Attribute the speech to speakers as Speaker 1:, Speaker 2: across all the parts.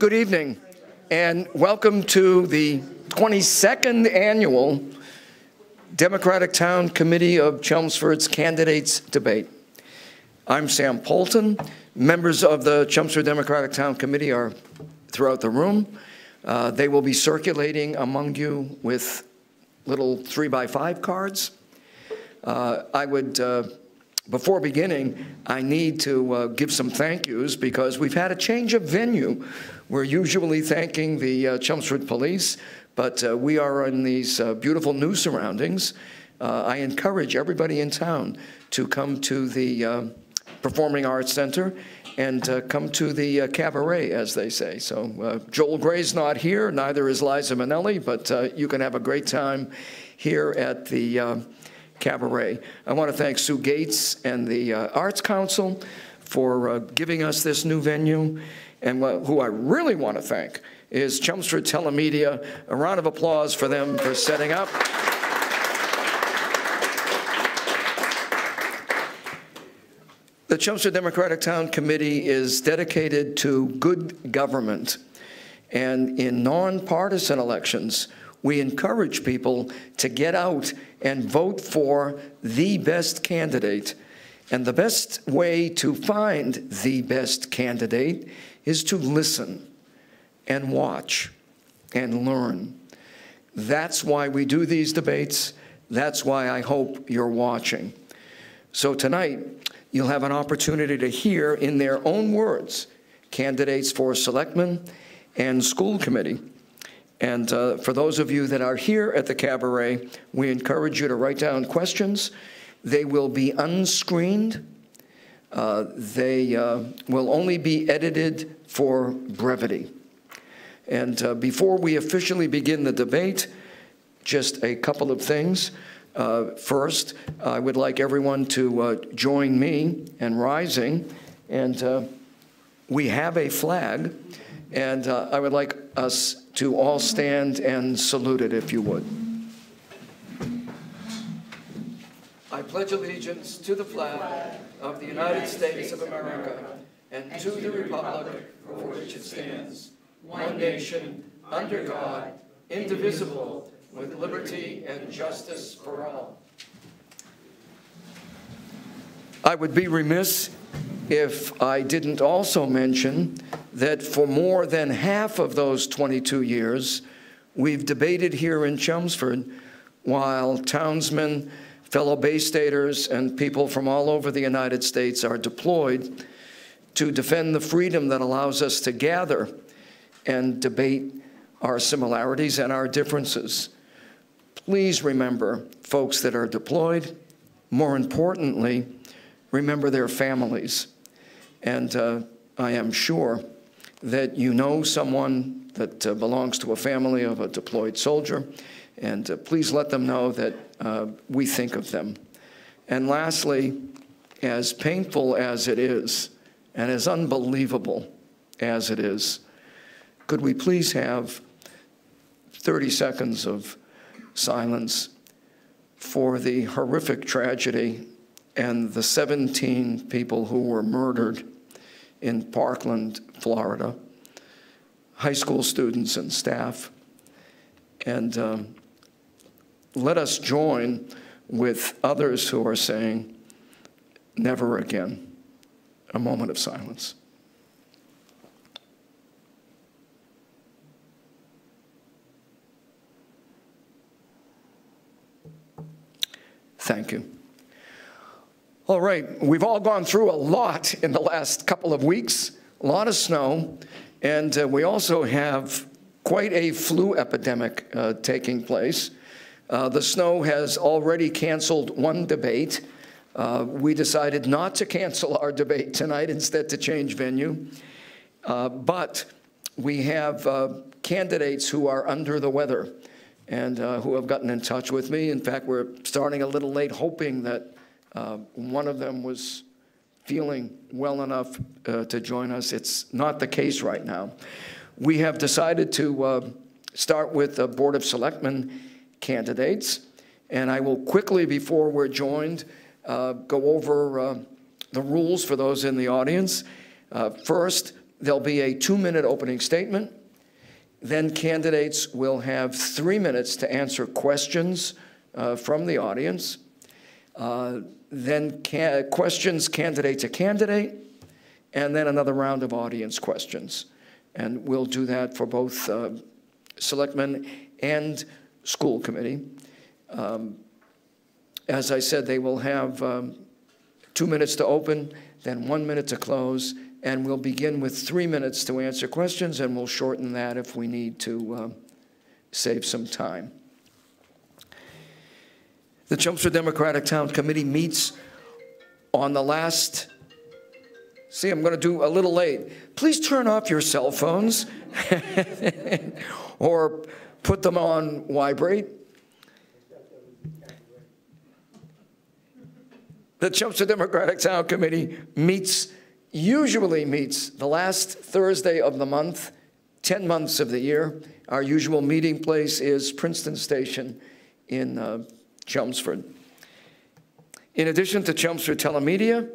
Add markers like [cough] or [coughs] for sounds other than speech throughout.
Speaker 1: Good evening, and welcome to the 22nd Annual Democratic Town Committee of Chelmsford's Candidates Debate. I'm Sam Poulten. Members of the Chelmsford Democratic Town Committee are throughout the room. Uh, They will be circulating among you with little three-by-five cards. Uh, I would, uh, before beginning, I need to uh, give some thank yous because we've had a change of venue. We're usually thanking the uh, Chelmsford Police, but uh, we are in these uh, beautiful new surroundings. Uh, I encourage everybody in town to come to the uh, Performing Arts Center and uh, come to the cabaret, as they say. So Joel Grey's not here, neither is Liza Minnelli, but you can have a great time here at the cabaret. I want to thank Sue Gates and the uh, Arts Council for uh, giving us this new venue. And wh- who I really want to thank is Chelmsford Telemedia. A round of applause for them for setting up. The Chelmsford Democratic Town Committee is dedicated to good government. And in nonpartisan elections, we encourage people to get out and vote for the best candidate. And the best way to find the best candidate is to listen and watch and learn. That's why we do these debates. That's why I hope you're watching. So tonight, you'll have an opportunity to hear in their own words candidates for selectmen and school committee. And uh, for those of you that are here at the cabaret, we encourage you to write down questions. They will be unscreened. Uh, They uh, will only be edited for brevity. And uh, before we officially begin the debate, just a couple of things. Uh, First, I would like everyone to uh, join me in rising, and we have a flag, and I would like us to all stand and salute it, if you would. I pledge allegiance to the flag of the United States of America and to the republic for which it stands, one nation, under God, indivisible, with liberty and justice for all. I would be remiss if I didn't also mention that for more than half of those 22 years, we've debated here in Chelmsford while townsmen, fellow Bay Staters, and people from all over the United States are deployed to defend the freedom that allows us to gather and debate our similarities and our differences. Please remember folks that are deployed. More importantly, remember their families. And uh, I am sure that you know someone that uh, belongs to a family of a deployed soldier, and uh, please let them know that uh, we think of them. And lastly, as painful as it is, and as unbelievable as it is, could we please have 30 seconds of silence for the horrific tragedy and the 17 people who were murdered in Parkland, Florida, high school students and staff. And um, let us join with others who are saying, never again. A moment of silence. Thank you. All right, we've all gone through a lot in the last couple of weeks, a lot of snow, and uh, we also have quite a flu epidemic uh, taking place. Uh, the snow has already canceled one debate. Uh, we decided not to cancel our debate tonight, instead to change venue. Uh, but we have uh, candidates who are under the weather and who have gotten in touch with me. In fact, we're starting a little late, hoping that uh, one of them was feeling well enough uh, to join us. It's not the case right now. We have decided to uh, start with the Board of Selectmen candidates, and I will quickly, before we're joined, uh, go over uh, the rules for those in the audience. Uh, First, There'll be a two-minute opening statement. Then candidates will have three minutes to answer questions from the audience. Uh, then ca- questions candidate to candidate, and then another round of audience questions. And we'll do that for both uh, selectmen and school committee. Um, as I said, they will have um, two minutes to open, then one minute to close, and we'll begin with three minutes to answer questions, and we'll shorten that if we need to uh, save some time. The Chelmsford Democratic Town Committee meets on the last, see, I'm going to do a little late. Please turn off your cell phones [laughs] or put them on vibrate. The Chelmsford Democratic Town Committee meets, usually meets the last Thursday of the month, 10 months of the year. Our usual meeting place is Princeton Station in uh, Chelmsford. In addition to Chelmsford Telemedia,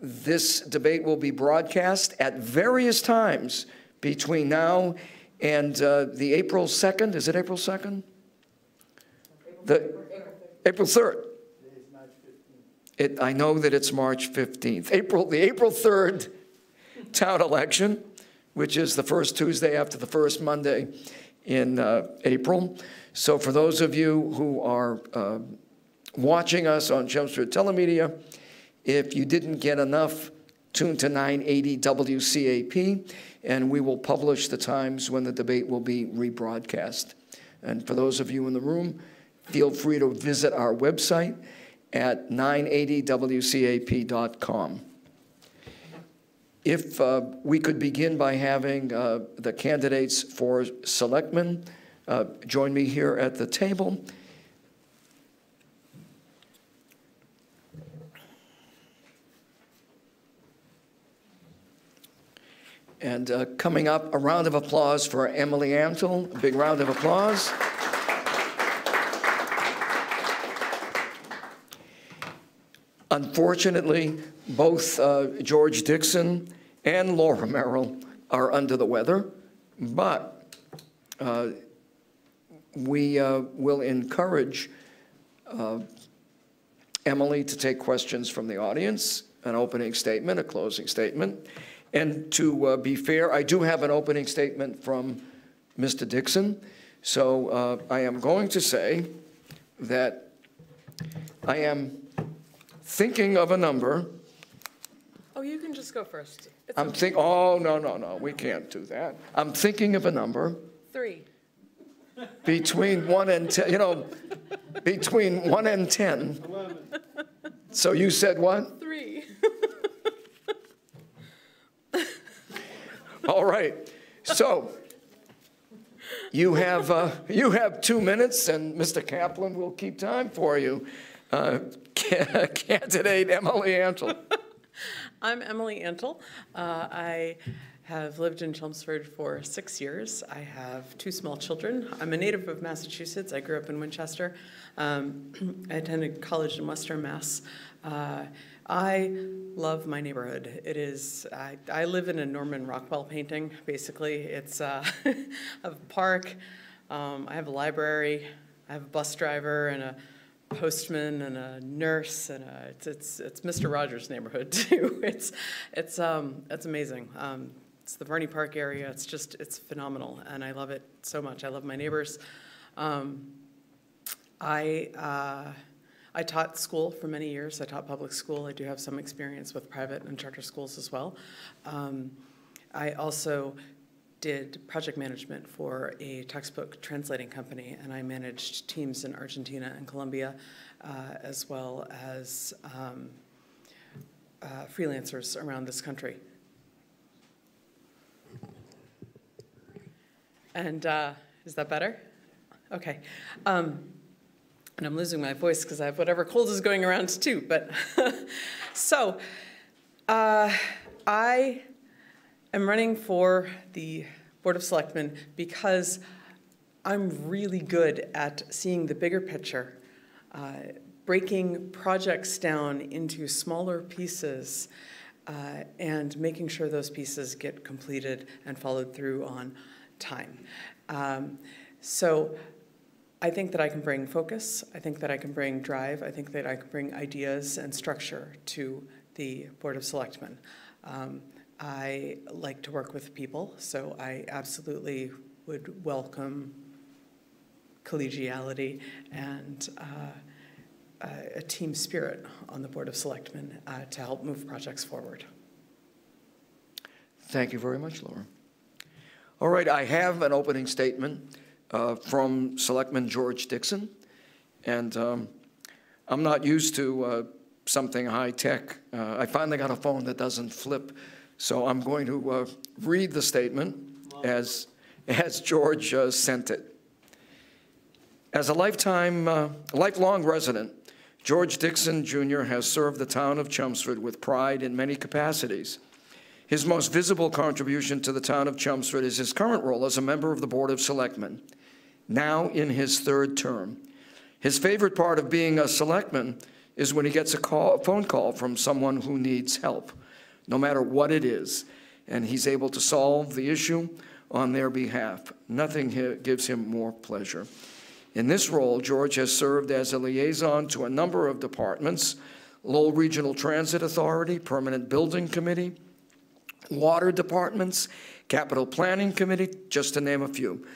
Speaker 1: this debate will be broadcast at various times between now and uh, the April 2nd. Is it April 2nd? The, April 3rd. It, I know that it's March 15th. April, the April 3rd town election, which is the first Tuesday after the first Monday in uh, April. So for those of you who are uh, watching us on Chelmsford Telemedia, if you didn't get enough, tune to 980 WCAP, and we will publish the times when the debate will be rebroadcast. And for those of you in the room, feel free to visit our website at 980wcap.com. If uh, we could begin by having uh, the candidates for selectmen uh, join me here at the table. And uh, coming up, a round of applause for Emily Antle. A big round of applause. Unfortunately, both uh, George Dixon and Laura Merrill are under the weather, but uh, we uh, will encourage uh, Emily to take questions from the audience, an opening statement, a closing statement. And to uh, be fair, I do have an opening statement from Mr. Dixon. So uh, I am going to say that I am thinking of a number.
Speaker 2: Oh, you can just go first. It's
Speaker 1: I'm think, oh, no, no, no, we can't do that. I'm thinking of a number
Speaker 2: three.
Speaker 1: Between one and 10, you know, between one and 10. So you said what?
Speaker 2: Three. [laughs]
Speaker 1: All right. So you have, uh, you have two minutes, and Mr. Kaplan will keep time for you. Uh, [laughs] candidate Emily Antle. [laughs]
Speaker 2: I'm Emily Antle. Uh, I have lived in Chelmsford for six years. I have two small children. I'm a native of Massachusetts. I grew up in Winchester. Um, [clears throat] I attended college in Western Mass. Uh, I love my neighborhood. It is, I, I, live in a Norman Rockwell painting, basically. It's uh, [laughs] a park, um, I have a library, I have a bus driver and a postman and a nurse and a, it's, it's, it's Mr. Rogers' neighborhood [laughs] too. It's, it's, um, it's amazing. Um, it's the Varney Park area. It's just, it's phenomenal and I love it so much. I love my neighbors. Um, I, uh, I taught school for many years. I taught public school. I do have some experience with private and charter schools as well. Um, I also did project management for a textbook translating company, and I managed teams in Argentina and Colombia, uh, as well as um, uh, freelancers around this country. And uh, is that better? Okay. Um, and I'm losing my voice because I have whatever cold is going around too. But [laughs] so uh, I am running for the Board of Selectmen because I'm really good at seeing the bigger picture, uh, breaking projects down into smaller pieces, uh, and making sure those pieces get completed and followed through on time. Um, So I think that I can bring focus, I think that I can bring drive, I think that I can bring ideas and structure to the Board of Selectmen. Um, I like to work with people, so I absolutely would welcome collegiality and uh, a team spirit on the Board of Selectmen uh, to help move projects forward.
Speaker 1: Thank you very much, Laura. All right, I have an opening statement uh, from Selectman George Dixon, and um, I'm not used to uh, something high-tech. Uh, I finally got a phone that doesn't flip, so I'm going to uh, read the statement as, as George uh, sent it. As a lifetime, uh, lifelong resident, George Dixon Jr. has served the town of Chelmsford with pride in many capacities. His most visible contribution to the town of Chelmsford is his current role as a member of the Board of Selectmen, now in his third term. His favorite part of being a selectman is when he gets a, call, a phone call from someone who needs help, no matter what it is, and he's able to solve the issue on their behalf. Nothing gives him more pleasure. In this role, George has served as a liaison to a number of departments, Lowell Regional Transit Authority, Permanent Building Committee, Water Departments, Capital Planning Committee, just to name a few.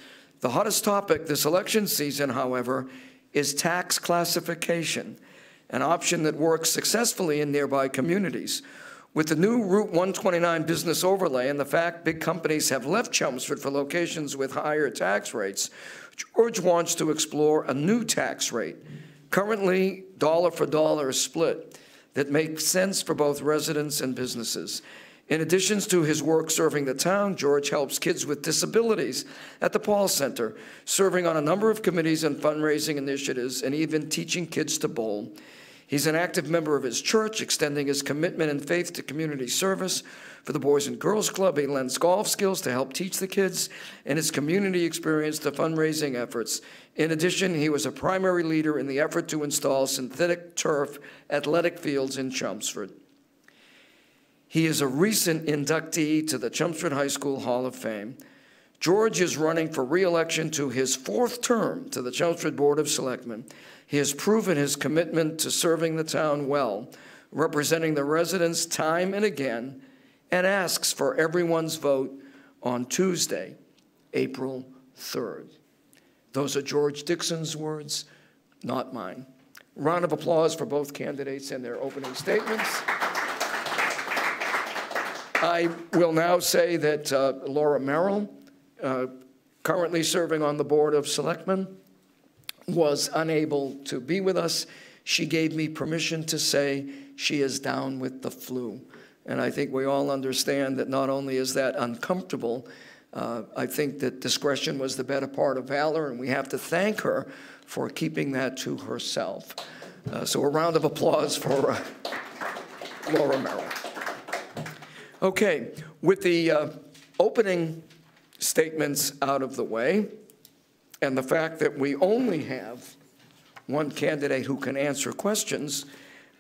Speaker 1: The hottest topic this election season, however, is tax classification, an option that works successfully in nearby communities. With the new Route 129 business overlay and the fact big companies have left Chelmsford for locations with higher tax rates, George wants to explore a new tax rate, currently dollar for dollar split, that makes sense for both residents and businesses. In addition to his work serving the town, George helps kids with disabilities at the Paul Center, serving on a number of committees and fundraising initiatives, and even teaching kids to bowl. He's an active member of his church, extending his commitment and faith to community service. For the Boys and Girls Club, he lends golf skills to help teach the kids, and his community experience to fundraising efforts. In addition, he was a primary leader in the effort to install synthetic turf athletic fields in Chelmsford. He is a recent inductee to the Chelmsford High School Hall of Fame. George is running for reelection to his fourth term to the Chelmsford Board of Selectmen. He has proven his commitment to serving the town well, representing the residents time and again, and asks for everyone's vote on Tuesday, April 3rd. Those are George Dixon's words, not mine. Round of applause for both candidates and their opening statements. I will now say that uh, Laura Merrill, uh, currently serving on the Board of Selectmen, was unable to be with us. She gave me permission to say she is down with the flu. And I think we all understand that not only is that uncomfortable, uh, I think that discretion was the better part of valor, and we have to thank her for keeping that to herself. Uh, So a round of applause for uh, Laura Merrill. Okay, with the uh, opening statements out of the way, and the fact that we only have one candidate who can answer questions,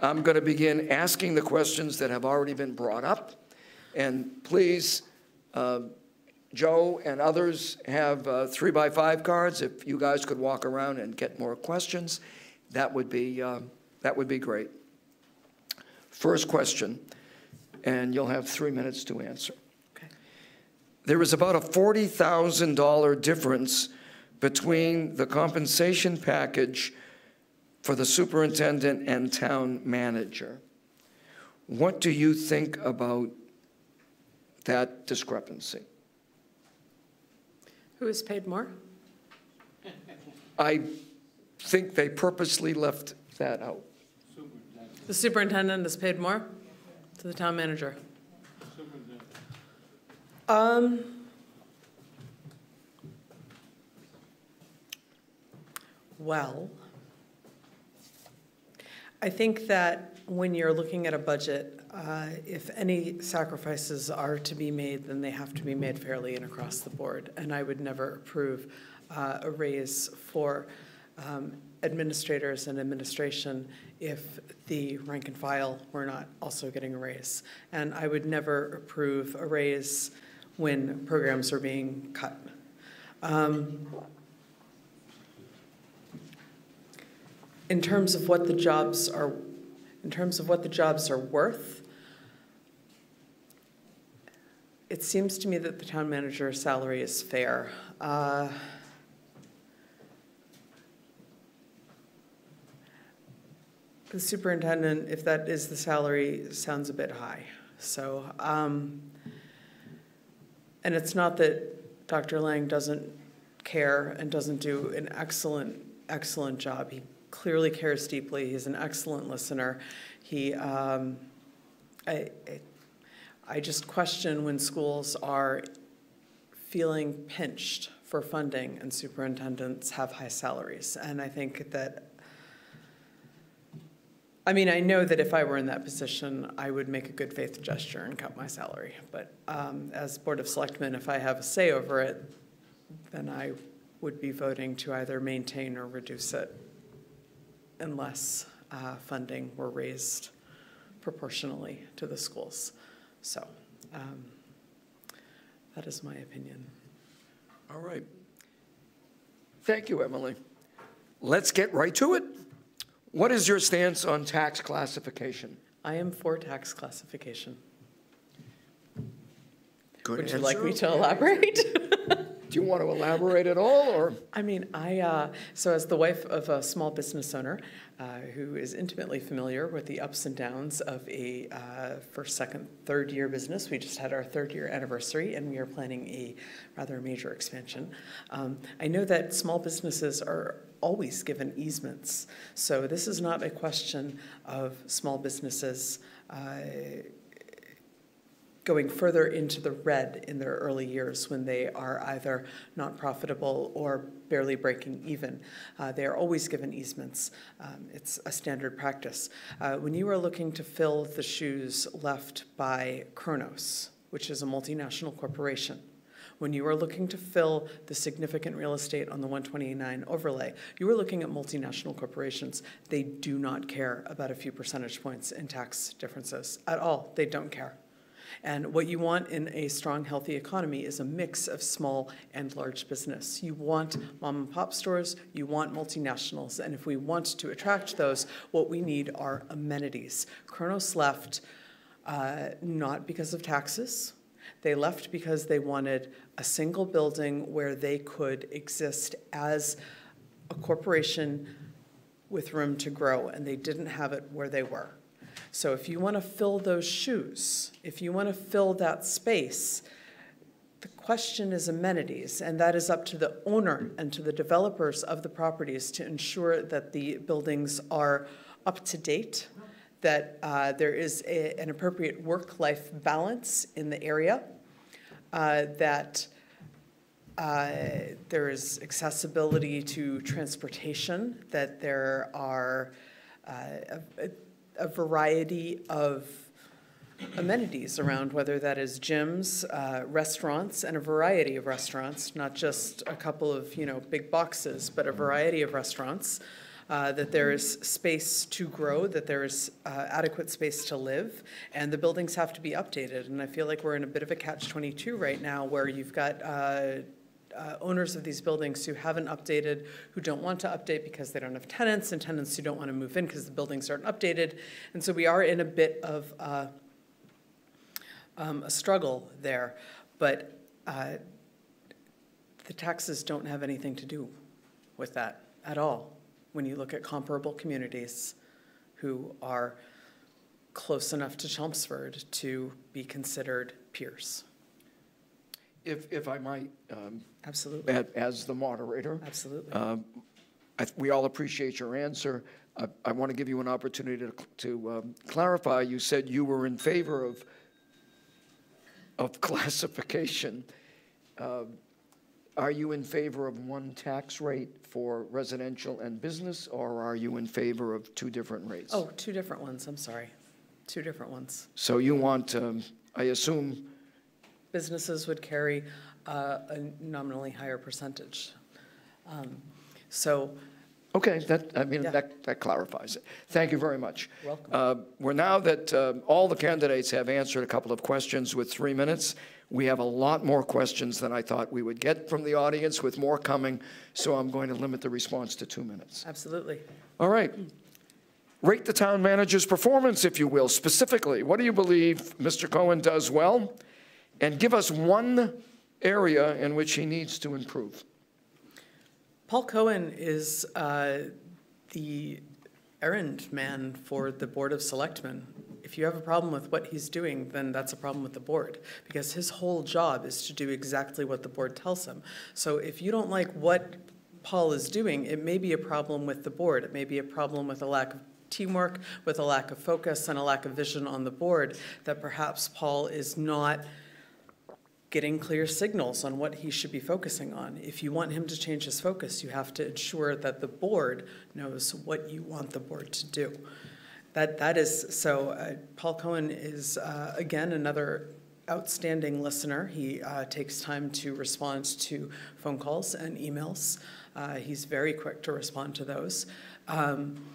Speaker 1: I'm going to begin asking the questions that have already been brought up. And please, uh, Joe and others have uh, three by five cards. If you guys could walk around and get more questions, that would be, uh, that would be great. First question, and you'll have three minutes to answer.
Speaker 2: Okay.
Speaker 1: There is about a $40,000 difference between the compensation package for the superintendent and town manager. What do you think about that discrepancy?
Speaker 2: Who is paid more?
Speaker 1: I think they purposely left that out.
Speaker 2: The superintendent is paid more the town manager. Um, well, I think that when you're looking at a budget, uh, if any sacrifices are to be made, then they have to be made fairly and across the board. And I would never approve uh, a raise for um, administrators and administration if the rank and file were not also getting a raise. And I would never approve a raise when programs are being cut. Um, In terms of what the jobs are, in terms of what the jobs are worth, it seems to me that the town manager's salary is fair. Uh, The superintendent, if that is the salary, sounds a bit high. So, um, and it's not that Dr. Lang doesn't care and doesn't do an excellent, excellent job. He clearly cares deeply. He's an excellent listener. He, um, I, I- I just question when schools are feeling pinched for funding and superintendents have high salaries. And I think that, I mean, I know that if I were in that position, I would make a good faith gesture and cut my salary. But um, as Board of Selectmen, if I have a say over it, then I would be voting to either maintain or reduce it unless uh, funding were raised proportionally to the schools. So um, that is my opinion.
Speaker 1: All right. Thank you, Emily. Let's get right to it. What is your stance on tax classification?
Speaker 2: I am for tax classification.
Speaker 1: Good
Speaker 2: Would you like me to elaborate? [laughs]
Speaker 1: Do you want to elaborate at all, or?
Speaker 2: I mean, I, uh, so as the wife of a small business owner uh, who is intimately familiar with the ups and downs of a uh, first, second, third year business, we just had our third year anniversary and we are planning a rather major expansion. Um, I know that small businesses are always given easements. So this is not a question of small businesses uh, going further into the red in their early years when they are either not profitable or barely breaking even. Uh, they are always given easements. Um, it's a standard practice. Uh, when you are looking to fill the shoes left by Kronos, which is a multinational corporation, when you are looking to fill the significant real estate on the 129 overlay, you are looking at multinational corporations. They do not care about a few percentage points in tax differences at all. They don't care. And what you want in a strong, healthy economy is a mix of small and large business. You want mom and pop stores, you want multinationals, and if we want to attract those, what we need are amenities. Kronos left uh, not because of taxes. They left because they wanted a single building where they could exist as a corporation with room to grow, and they didn't have it where they were. So if you want to fill those shoes, if you want to fill that space, the question is amenities, and that is up to the owner and to the developers of the properties to ensure that the buildings are up to date, that uh, there is a- an appropriate work-life balance in the area, uh, that uh, there is accessibility to transportation, that there are uh, a- a variety of amenities around, whether that is gyms, uh, restaurants, and a variety of restaurants, not just a couple of, you know, big boxes, but a variety of restaurants, uh, that there is space to grow, that there is uh, adequate space to live, and the buildings have to be updated. And I feel like we're in a bit of a catch-22 right now, where you've got uh, uh, owners of these buildings who haven't updated, who don't want to update because they don't have tenants, and tenants who don't want to move in because the buildings aren't updated. And so we are in a bit of uh, um, a struggle there. But uh, the taxes don't have anything to do with that at all when you look at comparable communities who are close enough to Chelmsford to be considered peers.
Speaker 1: If, if I might, um,
Speaker 2: Absolutely,
Speaker 1: a- as the moderator,
Speaker 2: absolutely.
Speaker 1: uh, I we all appreciate your answer. I- I want to give you an opportunity to to um, clarify. You said you were in favor of, of classification. Um, Are you in favor of one tax rate for residential and business, or are you in favor of two different rates?
Speaker 2: Oh, two different ones, I'm sorry. Two different ones.
Speaker 1: So you want, um, I assume,
Speaker 2: Businesses would carry uh, a nominally higher percentage. Um, So
Speaker 1: Okay, that, I mean,
Speaker 2: Yeah.
Speaker 1: that, that clarifies it. Thank you very much.
Speaker 2: Welcome.
Speaker 1: Uh, We're now that uh, all the candidates have answered a couple of questions with three minutes, we have a lot more questions than I thought we would get from the audience, with more coming, so I'm going to limit the response to two minutes.
Speaker 2: Absolutely.
Speaker 1: All right. Rate the town manager's performance, if you will. Specifically, what do you believe Mr. Cohen does well? And give us one area in which he needs to improve.
Speaker 2: Paul Cohen is uh, the errand man for the Board of Selectmen. If you have a problem with what he's doing, then that's a problem with the board, because his whole job is to do exactly what the board tells him. So if you don't like what Paul is doing, it may be a problem with the board. It may be a problem with a lack of teamwork, with a lack of focus, and a lack of vision on the board, that perhaps Paul is not getting clear signals on what he should be focusing on. If you want him to change his focus, you have to ensure that the board knows what you want the board to do. That, that is, so uh, Paul Cohen is, uh, again, another outstanding listener. He uh, takes time to respond to phone calls and emails. Uh, He's very quick to respond to those. Um,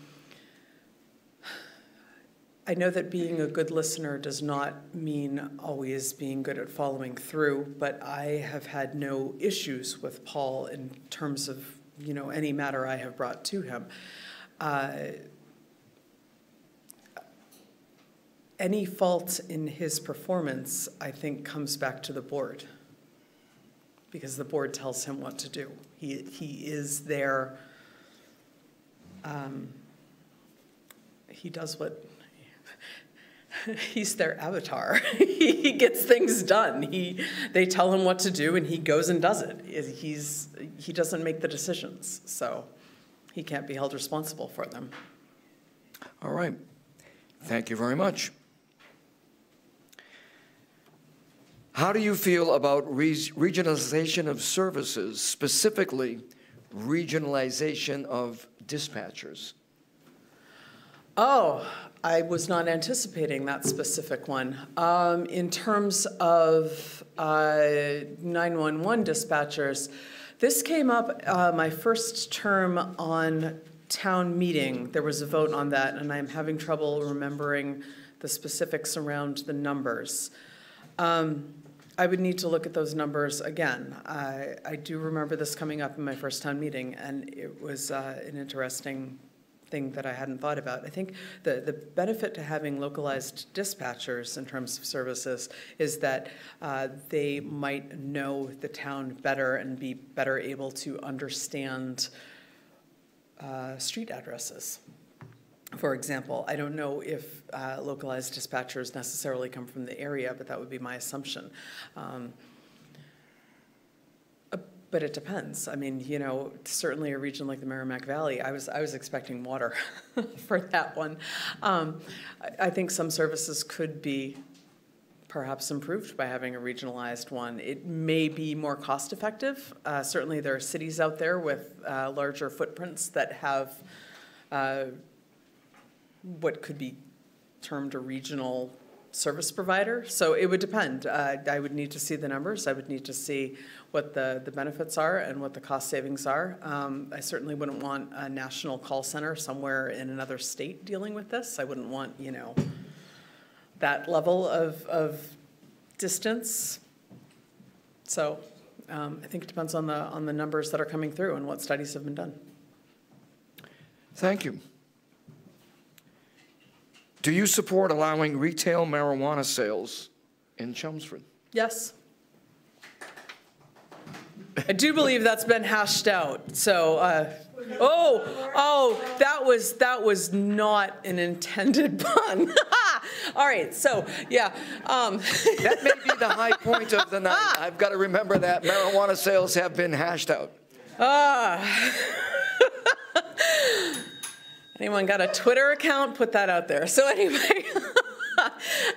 Speaker 2: I know that being a good listener does not mean always being good at following through, but I have had no issues with Paul in terms of, you know, any matter I have brought to him. Uh, Any fault in his performance, I think, comes back to the board, because the board tells him what to do. He, he is there, um, he does what, [laughs] he's their avatar. [laughs] he gets things done. He, they tell him what to do, and he goes and does it. He's, he doesn't make the decisions, so he can't be held responsible for them.
Speaker 1: All right. Thank you very much. How do you feel about re- regionalization of services, specifically regionalization of dispatchers?
Speaker 2: Oh, I was not anticipating that specific one. Um, in terms of uh, 911 dispatchers, this came up uh, my first term on town meeting. There was a vote on that, and I'm having trouble remembering the specifics around the numbers. Um, I would need to look at those numbers again. I, I do remember this coming up in my first town meeting, and it was uh, an interesting thing that I hadn't thought about. I think the, the benefit to having localized dispatchers in terms of services is that uh, they might know the town better and be better able to understand uh, street addresses. For example, I don't know if uh, localized dispatchers necessarily come from the area, but that would be my assumption. Um, uh, But it depends. I mean, you know, certainly a region like the Merrimack Valley, I was, I was expecting water [laughs] for that one. Um, I, I think some services could be perhaps improved by having a regionalized one. It may be more cost-effective. Uh, Certainly, there are cities out there with uh, larger footprints that have uh, what could be termed a regional service provider. So it would depend. Uh, I would need to see the numbers. I would need to see what the, the benefits are and what the cost savings are. Um, I certainly wouldn't want a national call center somewhere in another state dealing with this. I wouldn't want, you know, that level of, of distance. So um, I think it depends on the, on the numbers that are coming through and what studies have been done.
Speaker 1: Thank you. Do you support allowing retail marijuana sales in Chelmsford?
Speaker 2: Yes. I do believe that's been hashed out, so, uh, oh, oh, that was, that was not an intended [laughs] pun. [laughs] All right, so, yeah, um, [laughs]
Speaker 1: That may be the high point of the night. I've got to remember that marijuana sales have been hashed out.
Speaker 2: ah. Anyone got a Twitter account? Put that out there. So anyway,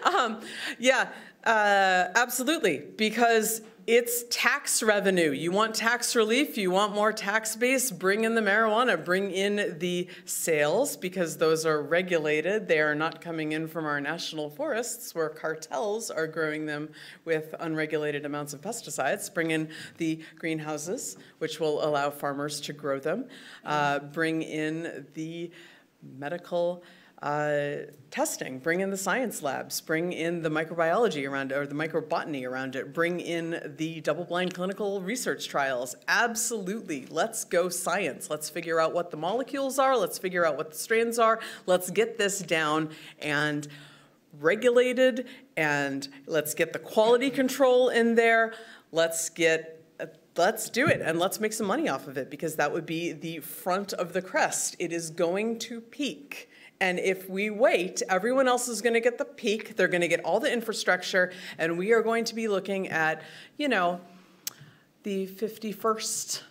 Speaker 2: [laughs] um, yeah, uh, absolutely, because It's tax revenue. You want tax relief, you want more tax base, bring in the marijuana, bring in the sales because those are regulated. They are not coming in from our national forests where cartels are growing them with unregulated amounts of pesticides. Bring in the greenhouses, which will allow farmers to grow them. Uh, bring in the medical uh, testing, bring in the science labs, bring in the microbiology around it, or the microbotany around it, bring in the double-blind clinical research trials. Absolutely, let's go science. Let's figure out what the molecules are, let's figure out what the strains are, let's get this down and regulated, and let's get the quality control in there. Let's get let's do it and let's make some money off of it because that would be the front of the crest. It is going to peak. And if we wait, everyone else is going to get the peak. They're going to get all the infrastructure, and we are going to be looking at, you know, the 51st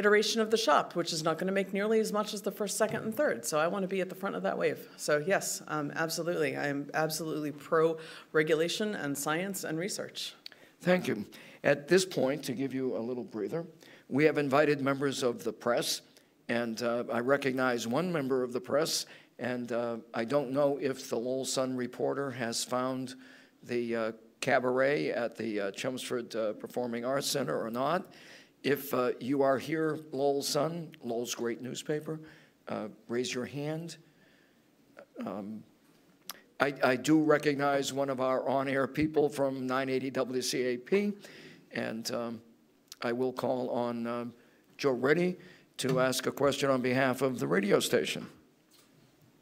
Speaker 2: iteration of the shop, which is not going to make nearly as much as the first, second, and third. So I want to be at the front of that wave. So yes, um, absolutely. I am absolutely pro regulation and science and research.
Speaker 1: Thank you. At this point, to give you a little breather, we have invited members of the press, and uh, I recognize one member of the press and uh, I don't know if the Lowell Sun reporter has found the uh, cabaret at the uh, Chelmsford uh, Performing Arts Center or not. If uh, you are here, Lowell Sun, Lowell's great newspaper, raise your hand. Um, I, I, do recognize one of our on-air people from 980 WCAP, and um, I will call on Joe Reddy to ask a question on behalf of the radio station.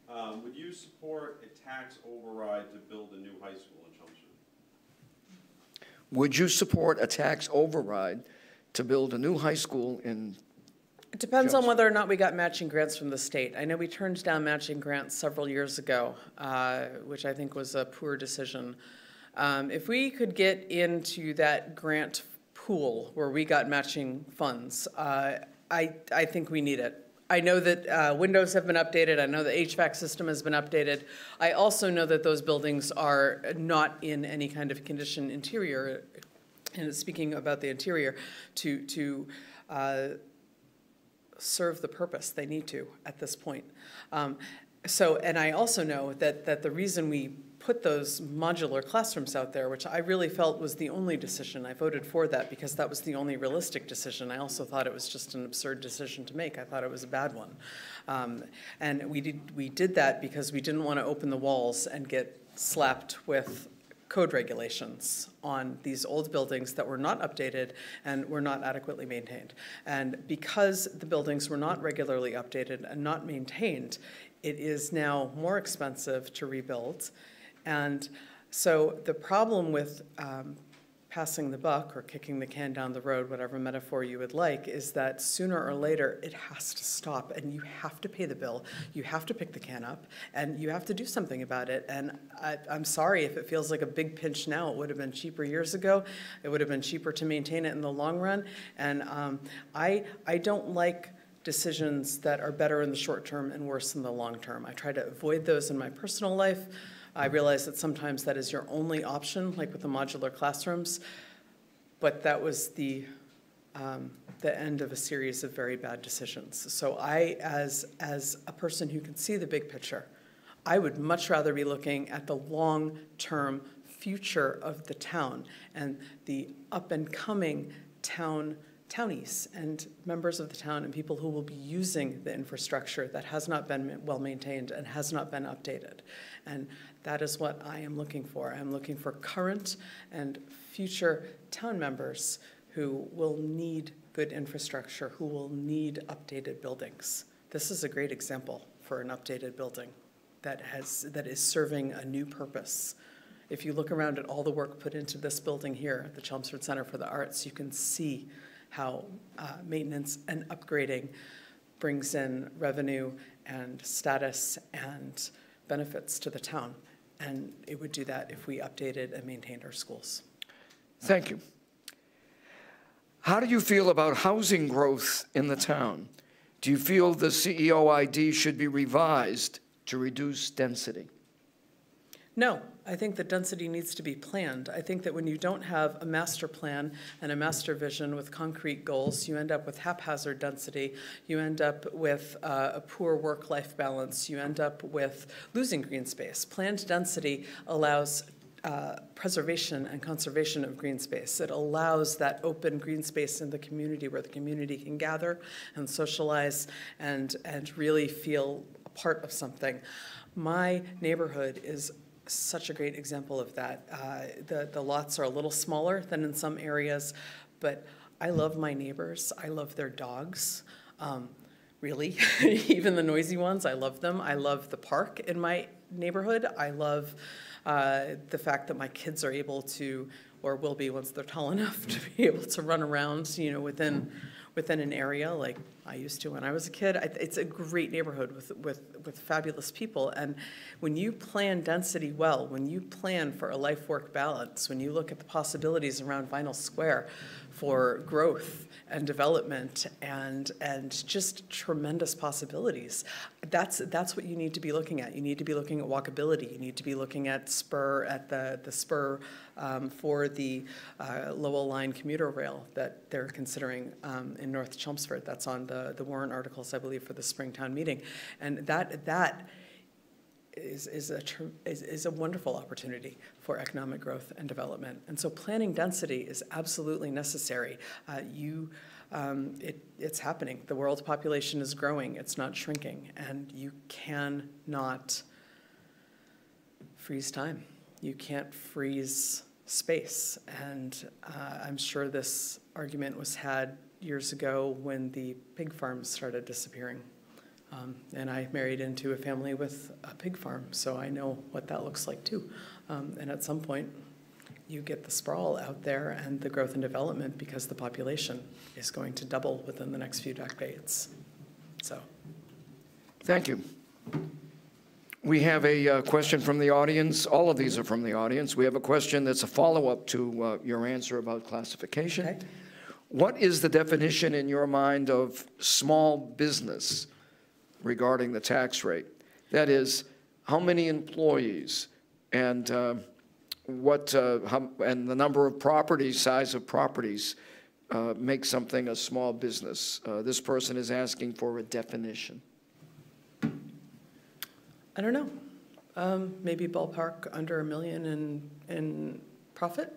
Speaker 3: Um, would you support a tax override to build a new high school in Chelmsford?
Speaker 1: Would you support a tax override to build a new high school in
Speaker 2: it depends on whether or not we got matching grants from the state. I know we turned down matching grants several years ago, uh, which I think was a poor decision. Um, if we could get into that grant pool where we got matching funds, uh, I, I think we need it. I know that uh, windows have been updated. I know the HVAC system has been updated. I also know that those buildings are not in any kind of condition interior, and speaking about the interior, to, to uh, serve the purpose they need to at this point. Um, so, and I also know that, that the reason we put those modular classrooms out there, which I really felt was the only decision. I voted for that because that was the only realistic decision. I also thought it was just an absurd decision to make. I thought it was a bad one. Um, and we did, we did that because we didn't want to open the walls and get slapped with code regulations on these old buildings that were not updated and were not adequately maintained. And because the buildings were not regularly updated and not maintained, it is now more expensive to rebuild and so the problem with um, passing the buck or kicking the can down the road, whatever metaphor you would like, is that sooner or later it has to stop and you have to pay the bill. You have to pick the can up and you have to do something about it. And I, am sorry if it feels like a big pinch now. It would have been cheaper years ago. It would have been cheaper to maintain it in the long run. And um, I, I don't like decisions that are better in the short term and worse in the long term. I try to avoid those in my personal life. I realize that sometimes that is your only option, like with the modular classrooms, but that was the, um, the end of a series of very bad decisions. So I, as, as a person who can see the big picture, I would much rather be looking at the long-term future of the town and the up-and-coming town townies and members of the town and people who will be using the infrastructure that has not been well maintained and has not been updated. And that is what I am looking for. I'm looking for current and future town members who will need good infrastructure, who will need updated buildings. This is a great example for an updated building that, has, that is serving a new purpose. If you look around at all the work put into this building here at the Chelmsford Center for the Arts, you can see how uh, maintenance and upgrading brings in revenue and status and benefits to the town. And it would do that if we updated and maintained our schools.
Speaker 1: Thank you. How do you feel about housing growth in the town? Do you feel the CEO ID should be revised to reduce density?
Speaker 2: No, I think that density needs to be planned. I think that when you don't have a master plan and a master vision with concrete goals, you end up with haphazard density. You end up with uh, a poor work-life balance. You end up with losing green space. Planned density allows uh, preservation and conservation of green space. It allows that open green space in the community where the community can gather and socialize and, and really feel a part of something. My neighborhood is such a great example of that. Uh, the, the lots are a little smaller than in some areas, but I love my neighbors. I love their dogs. Um, really, [laughs] even the noisy ones, I love them. I love the park in my neighborhood. I love uh, the fact that my kids are able to, or will be once they're tall [laughs] enough, to be able to run around, you know, within within an area like I used to when I was a kid. It's a great neighborhood with, with, with fabulous people. And when you plan density well, when you plan for a life-work balance, when you look at the possibilities around Vinal Square for growth and development and, and just tremendous possibilities, that's, that's what you need to be looking at. You need to be looking at walkability. You need to be looking at spur, at the, the spur um, for the uh, Lowell Line commuter rail that they're considering um, in North Chelmsford. That's on the, the warrant articles, I believe, for the Springtown meeting. And that, that is, is, a, is, is a wonderful opportunity for economic growth and development. And so planning density is absolutely necessary. Uh, you, um, it, it's happening. The world's population is growing, it's not shrinking, and you cannot freeze time. You can't freeze space. And uh, I'm sure this argument was had years ago when the pig farms started disappearing. Um, and I married into a family with a pig farm, so I know what that looks like too. Um, and at some point, you get the sprawl out there and the growth and development because the population is going to double within the next few decades. So,
Speaker 1: Thank you. We have a uh, question from the audience. All of these are from the audience. We have a question that's a follow-up to uh, your answer about classification.
Speaker 2: Okay.
Speaker 1: What is the definition in your mind of small business regarding the tax rate? That is, how many employees and uh, what, uh, how- and the number of properties, size of properties uh, make something a small business? Uh, This person is asking for a definition.
Speaker 2: I don't know. Um, maybe ballpark under a million in, in profit?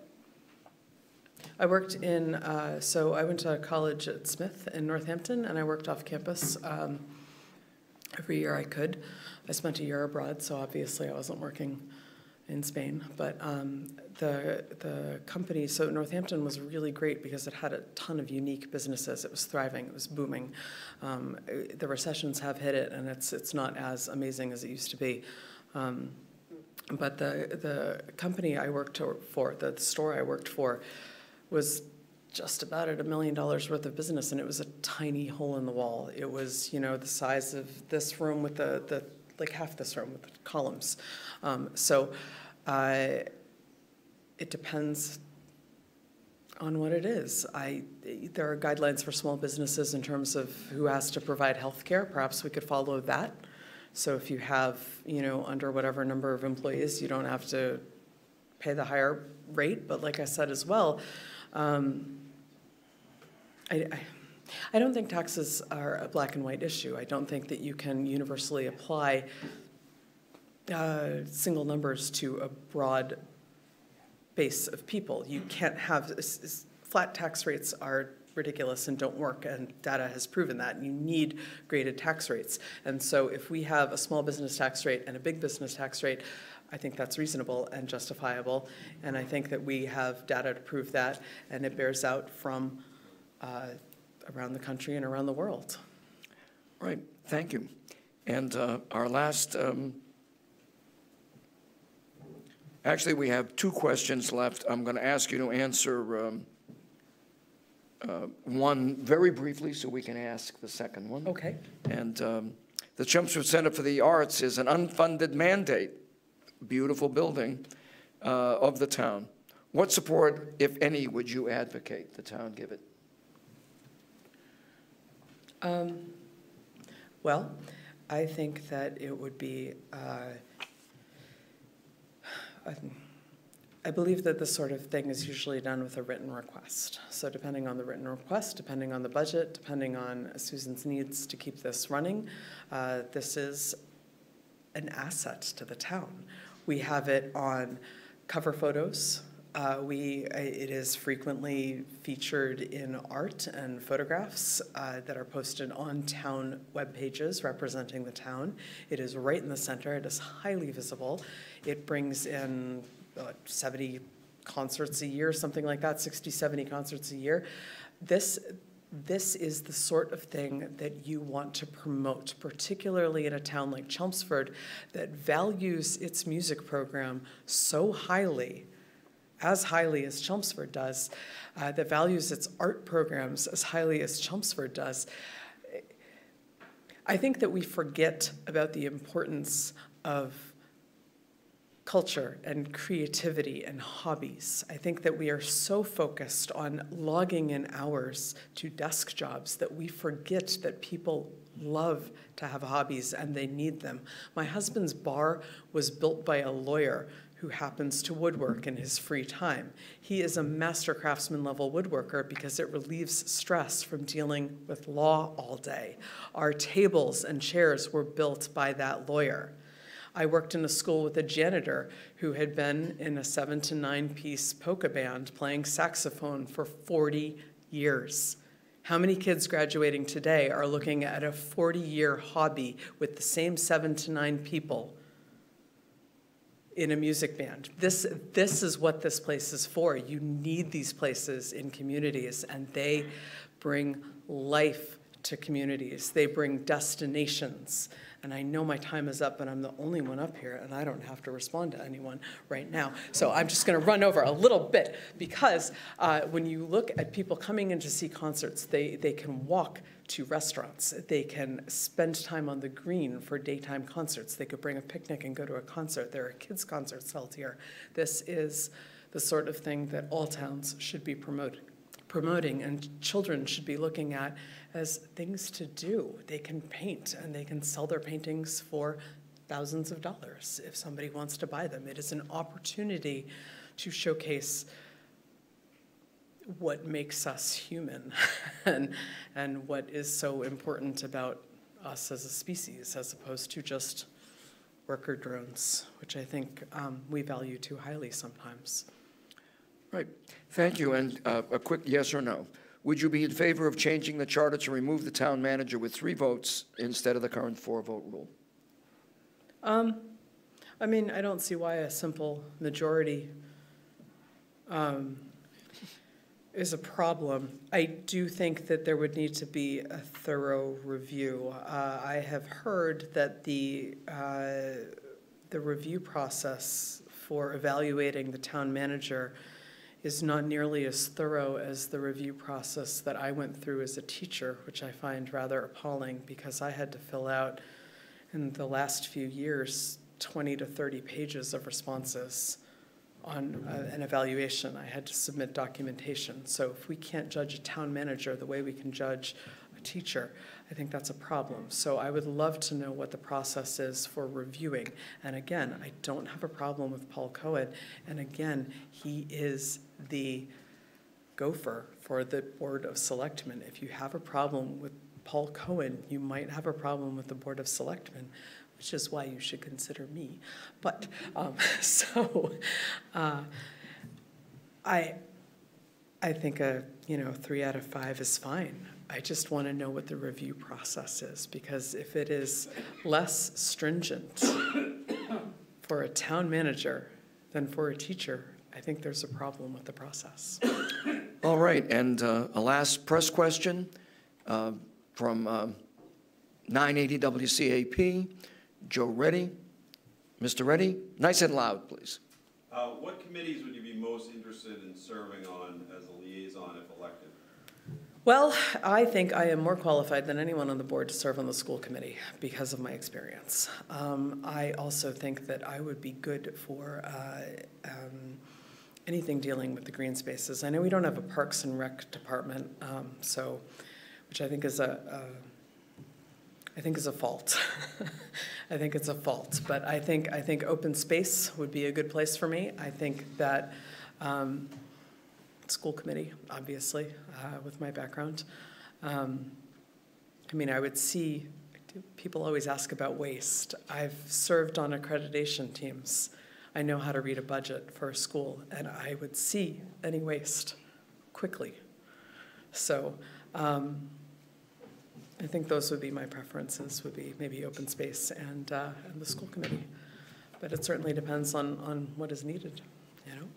Speaker 2: I worked in, uh, so I went to college at Smith in Northampton, and I worked off campus um, every year I could. I spent a year abroad, so obviously I wasn't working in Spain. But um, the the company, so Northampton was really great because it had a ton of unique businesses. It was thriving. It was booming. Um, the recessions have hit it, and it's it's not as amazing as it used to be. Um, but the the company I worked for, the store I worked for, was just about at a million dollars worth of business, and it was a tiny hole in the wall. It was, you know, the size of this room with the, the like half this room with the columns. Um, so uh, it depends on what it is. I, there are guidelines for small businesses in terms of who has to provide health care. Perhaps we could follow that. So if you have, you know, under whatever number of employees, you don't have to pay the higher rate. But like I said as well, um, I, I, I don't think taxes are a black and white issue. I don't think that you can universally apply uh, single numbers to a broad base of people. You can't have, flat tax rates are ridiculous and don't work, and data has proven that. You need graded tax rates. And so if we have a small business tax rate and a big business tax rate, I think that's reasonable and justifiable. And I think that we have data to prove that, and it bears out from uh, around the country and around the world.
Speaker 1: Right, thank you. And uh, our last, um, actually, we have two questions left. I'm going to ask you to answer um, uh, one very briefly so we can ask the second one.
Speaker 2: Okay.
Speaker 1: And um, the Chelmsford Center for the Arts is an unfunded mandate, beautiful building uh, of the town. What support, if any, would you advocate the town give it?
Speaker 2: Um, Well, I think that it would be uh, I believe that this sort of thing is usually done with a written request. So depending on the written request, depending on the budget, depending on Susan's needs to keep this running, uh, this is an asset to the town. We have it on cover photos. Uh, we, it is frequently featured in art and photographs uh, that are posted on town web pages representing the town. It is right in the center. It is highly visible. It brings in uh, 70 concerts a year, something like that, 60, 70 concerts a year. This, this is the sort of thing that you want to promote, particularly in a town like Chelmsford that values its music program so highly, as highly as Chelmsford does, uh, that values its art programs as highly as Chelmsford does. I think that we forget about the importance of culture and creativity and hobbies. I think that we are so focused on logging in hours to desk jobs that we forget that people love to have hobbies and they need them. My husband's bar was built by a lawyer who happens to woodwork in his free time. He is a master craftsman level woodworker because it relieves stress from dealing with law all day. Our tables and chairs were built by that lawyer. I worked in a school with a janitor who had been in a seven to nine piece polka band playing saxophone for 40 years. How many kids graduating today are looking at a 40 year hobby with the same seven to nine people in a music band? This, this is what this place is for. You need these places in communities, and they bring life to communities, they bring destinations. And I know my time is up, and I'm the only one up here, and I don't have to respond to anyone right now. So I'm just going to run over a little bit because uh, when you look at people coming in to see concerts, they, they can walk to restaurants. They can spend time on the green for daytime concerts. They could bring a picnic and go to a concert. There are kids' concerts held here. This is the sort of thing that all towns should be promote, promoting, and children should be looking at as things to do. They can paint and they can sell their paintings for thousands of dollars if somebody wants to buy them. It is an opportunity to showcase what makes us human [laughs] and, and what is so important about us as a species as opposed to just worker drones, which I think um, we value too highly sometimes.
Speaker 1: Right. Thank you. And uh, a quick yes or no. Would you be in favor of changing the charter to remove the town manager with three votes instead of the current four-vote rule?
Speaker 2: Um, I mean, I don't see why a simple majority um, is a problem. I do think that there would need to be a thorough review. Uh, I have heard that the uh, the review process for evaluating the town manager is not nearly as thorough as the review process that I went through as a teacher, which I find rather appalling because I had to fill out in the last few years 20 to 30 pages of responses on uh, an evaluation. I had to submit documentation. So if we can't judge a town manager the way we can judge a teacher, I think that's a problem. So I would love to know what the process is for reviewing. And again, I don't have a problem with Paul Cohen. And again, he is the gopher for the Board of Selectmen. If you have a problem with Paul Cohen, you might have a problem with the Board of Selectmen, which is why you should consider me. But, um, [laughs] so, uh, I, I think a, you know, three out of five is fine. I just want to know what the review process is, because if it is less stringent [coughs] for a town manager than for a teacher, I think there's a problem with the process.
Speaker 1: All right, and uh, a last press question uh, from uh, 980 WCAP, Joe Reddy. Mr. Reddy, nice and loud, please.
Speaker 3: Uh, What committees would you be most interested in serving on as a liaison if elected?
Speaker 2: Well, I think I am more qualified than anyone on the board to serve on the school committee because of my experience. Um, I also think that I would be good for uh, um, anything dealing with the green spaces. I know we don't have a Parks and Rec department, um, so, which I think is a, a I think is a fault. [laughs] I think it's a fault, but I think, I think open space would be a good place for me. I think that, um, school committee, obviously, uh, with my background. Um, I mean, I would see, people always ask about waste. I've served on accreditation teams. I know how to read a budget for a school, and I would see any waste quickly. So um, I think those would be my preferences, would be maybe open space and, uh, and the school committee. But it certainly depends on, on what is needed, you know?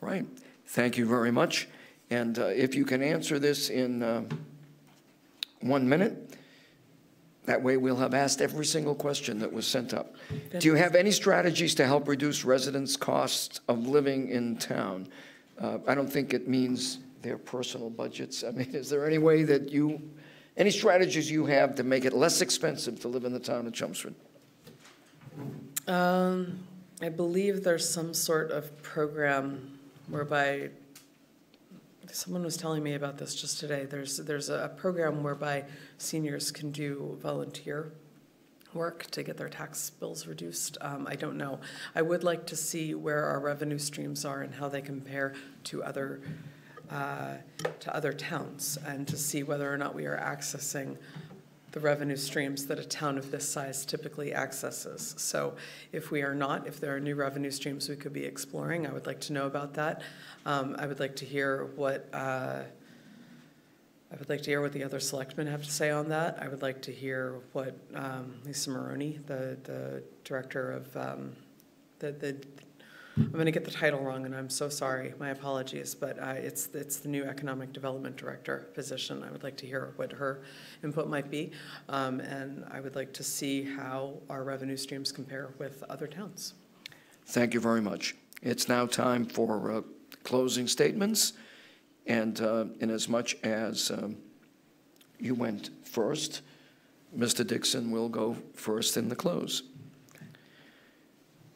Speaker 1: Right. Thank you very much. And uh, if you can answer this in uh, one minute, that way we'll have asked every single question that was sent up. Do you have any strategies to help reduce residents' costs of living in town? Uh, I don't think it means their personal budgets. I mean, is there any way that you, any strategies you have to make it less expensive to live in the town of Chelmsford?
Speaker 2: Um, I believe there's some sort of program whereby, someone was telling me about this just today. There's, there's a program whereby seniors can do volunteer work to get their tax bills reduced. Um, I don't know. I would like to see where our revenue streams are and how they compare to other, uh, to other towns and to see whether or not we are accessing the revenue streams that a town of this size typically accesses. So if we are not, if there are new revenue streams we could be exploring, I would like to know about that. Um, I would like to hear what, uh, I would like to hear what the other selectmen have to say on that. I would like to hear what um, Lisa Maroney, the, the director of, um, the, the, I'm going to get the title wrong, and I'm so sorry. My apologies, but uh, it's, it's the new economic development director position. I would like to hear what her input might be, um, and I would like to see how our revenue streams compare with other towns.
Speaker 1: Thank you very much. It's now time for uh, closing statements. And uh, inasmuch as much as um, you went first, Mr. Dixon will go first in the close.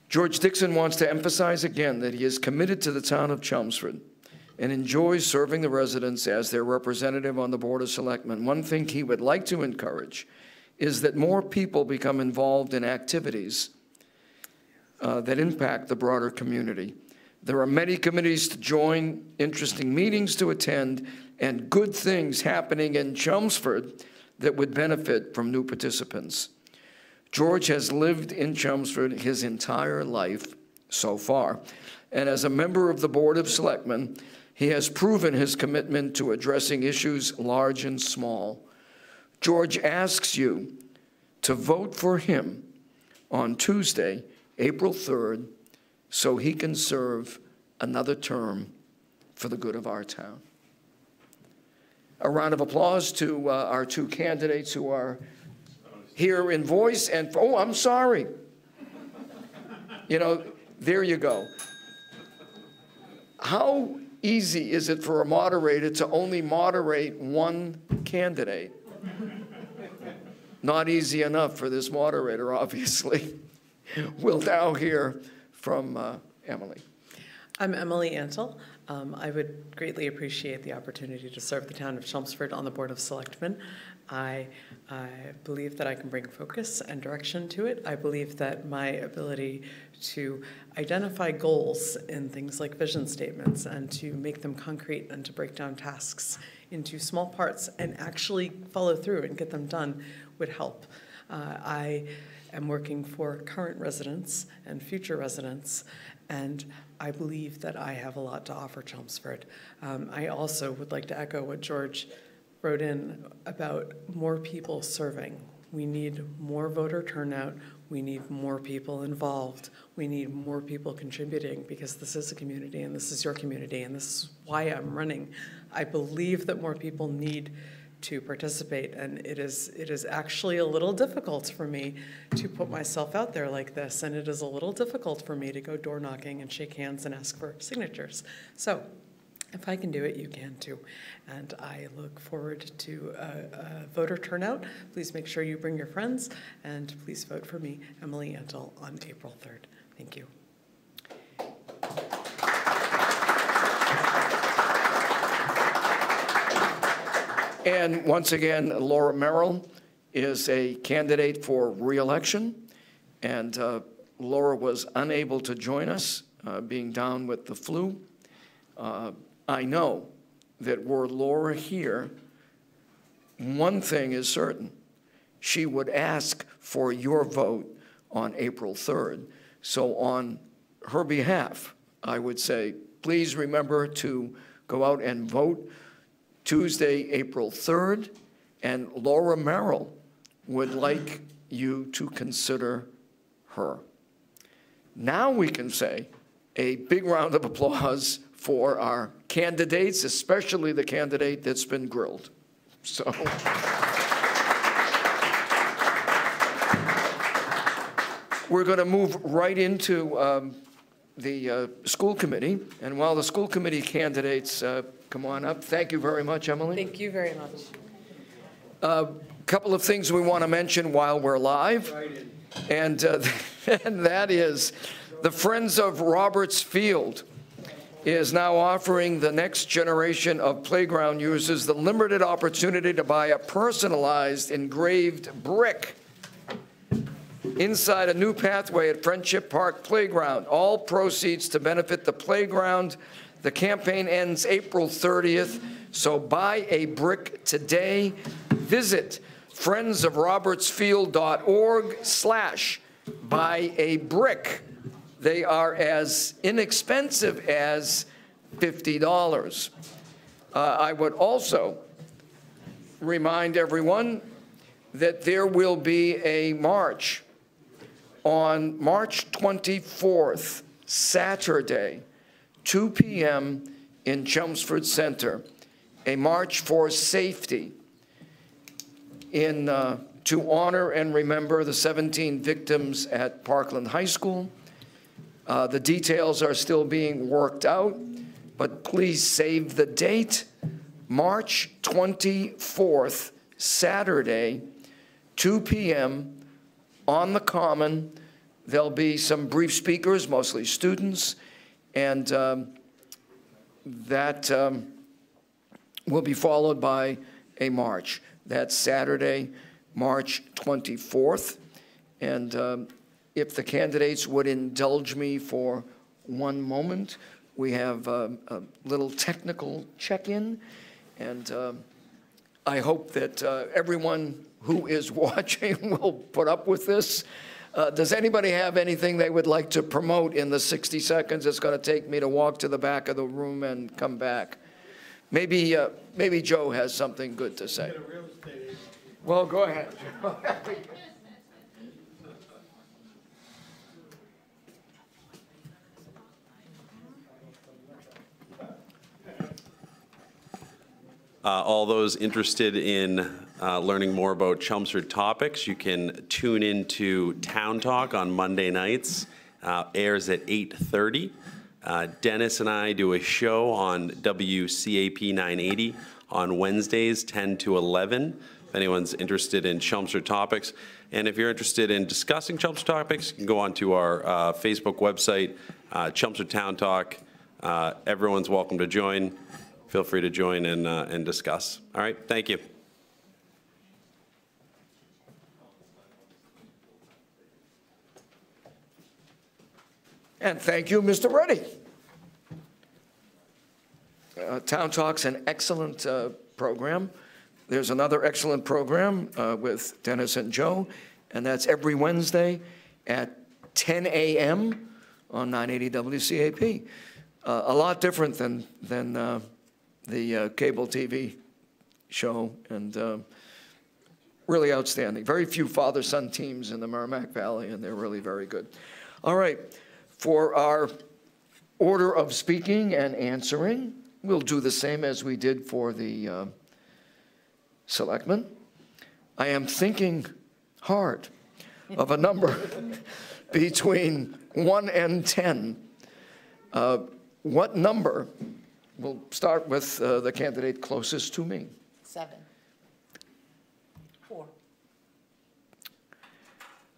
Speaker 1: George Dixon wants to emphasize again that he is committed to the town of Chelmsford and enjoys serving the residents as their representative on the Board of Selectmen. One thing he would like to encourage is that more people become involved in activities uh, that impact the broader community. There are many committees to join, interesting meetings to attend, and good things happening in Chelmsford that would benefit from new participants. George has lived in Chelmsford his entire life so far, and as a member of the Board of Selectmen, he has proven his commitment to addressing issues large and small. George asks you to vote for him on Tuesday, April 3rd, so he can serve another term for the good of our town. A round of applause to uh, our two candidates who are here in voice and, oh, I'm sorry. You know, there you go. How easy is it for a moderator to only moderate one candidate? Not easy enough for this moderator, obviously. [laughs] We'll now hear from uh, Emily.
Speaker 2: I'm Emily Antle. Um, I would greatly appreciate the opportunity to serve the town of Chelmsford on the Board of Selectmen. I, I believe that I can bring focus and direction to it. I believe that my ability to identify goals in things like vision statements and to make them concrete and to break down tasks into small parts and actually follow through and get them done would help. Uh, I am working for current residents and future residents, and I believe that I have a lot to offer Chelmsford. Um, I also would like to echo what George wrote in about more people serving. We need more voter turnout. We need more people involved. We need more people contributing because this is a community and this is your community and this is why I'm running. I believe that more people need to participate and it is it is actually a little difficult for me to put myself out there like this and it is a little difficult for me to go door knocking and shake hands and ask for signatures. So if I can do it, you can too. And I look forward to a, a voter turnout. Please make sure you bring your friends and please vote for me, Emily Antle, on April 3rd. Thank you.
Speaker 1: And once again, Laura Merrill is a candidate for reelection. and uh, Laura was unable to join us, uh, being down with the flu. Uh, I know that were Laura here, one thing is certain. She would ask for your vote on April 3rd. So on her behalf, I would say, please remember to go out and vote Tuesday, April 3rd. And Laura Merrill would like you to consider her. Now we can say a big round of applause for our candidates, especially the candidate that's been grilled. So. We're going to move right into um, the uh, school committee. And while the school committee candidates uh, come on up, thank you very much, Emily.
Speaker 2: Thank you very much.
Speaker 1: A couple of things we want to mention while we're live. And, uh, [laughs] and that is the Friends of Roberts Field is now offering the next generation of playground users the limited opportunity to buy a personalized engraved brick inside a new pathway at Friendship Park Playground. All proceeds to benefit the playground. The campaign ends April 30th, so buy a brick today. Visit friendsofrobertsfield.org slash buy a brick. They are as inexpensive as $50. Uh, I would also remind everyone that there will be a march on March 24th, Saturday, 2 p.m. in Chelmsford Center, a march for safety in, uh, to honor and remember the 17 victims at Parkland High School. Uh, The details are still being worked out, but please save the date, March 24th, Saturday, 2 p.m on the Common. There'll be some brief speakers, mostly students, and um, that um, will be followed by a march. That's Saturday, March 24th. And um, if the candidates would indulge me for one moment, we have um, a little technical check-in, and um, I hope that uh, everyone who is [laughs] watching will put up with this. Uh, Does anybody have anything they would like to promote in the 60 seconds it's going to take me to walk to the back of the room and come back? Maybe, uh, maybe Joe has something good to say. Well, go ahead. [laughs]
Speaker 3: Uh, All those interested in uh, learning more about Chelmsford topics, you can tune into Town Talk on Monday nights. Uh, Airs at 8:30. Uh, Dennis and I do a show on WCAP 980 on Wednesdays, 10 to 11. If anyone's interested in Chelmsford topics, and if you're interested in discussing Chelmsford topics, you can go onto our uh, Facebook website, uh, Chelmsford Town Talk. Uh, Everyone's welcome to join. Feel free to join and, uh, and discuss. All right, thank you.
Speaker 1: And thank you, Mr. Reddy. Uh, Town Talk's an excellent uh, program. There's another excellent program uh, with Dennis and Joe, and that's every Wednesday at 10 a.m. on 980 WCAP. Uh, A lot different than, than uh, the uh, cable TV show, and really outstanding. Very few father-son teams in the Merrimack Valley, and they're really very good. All right, for our order of speaking and answering, we'll do the same as we did for the uh, selectmen. I am thinking hard of a number [laughs] between 1 and 10. Uh, What number, we'll start with uh, the candidate closest to me.
Speaker 4: Seven.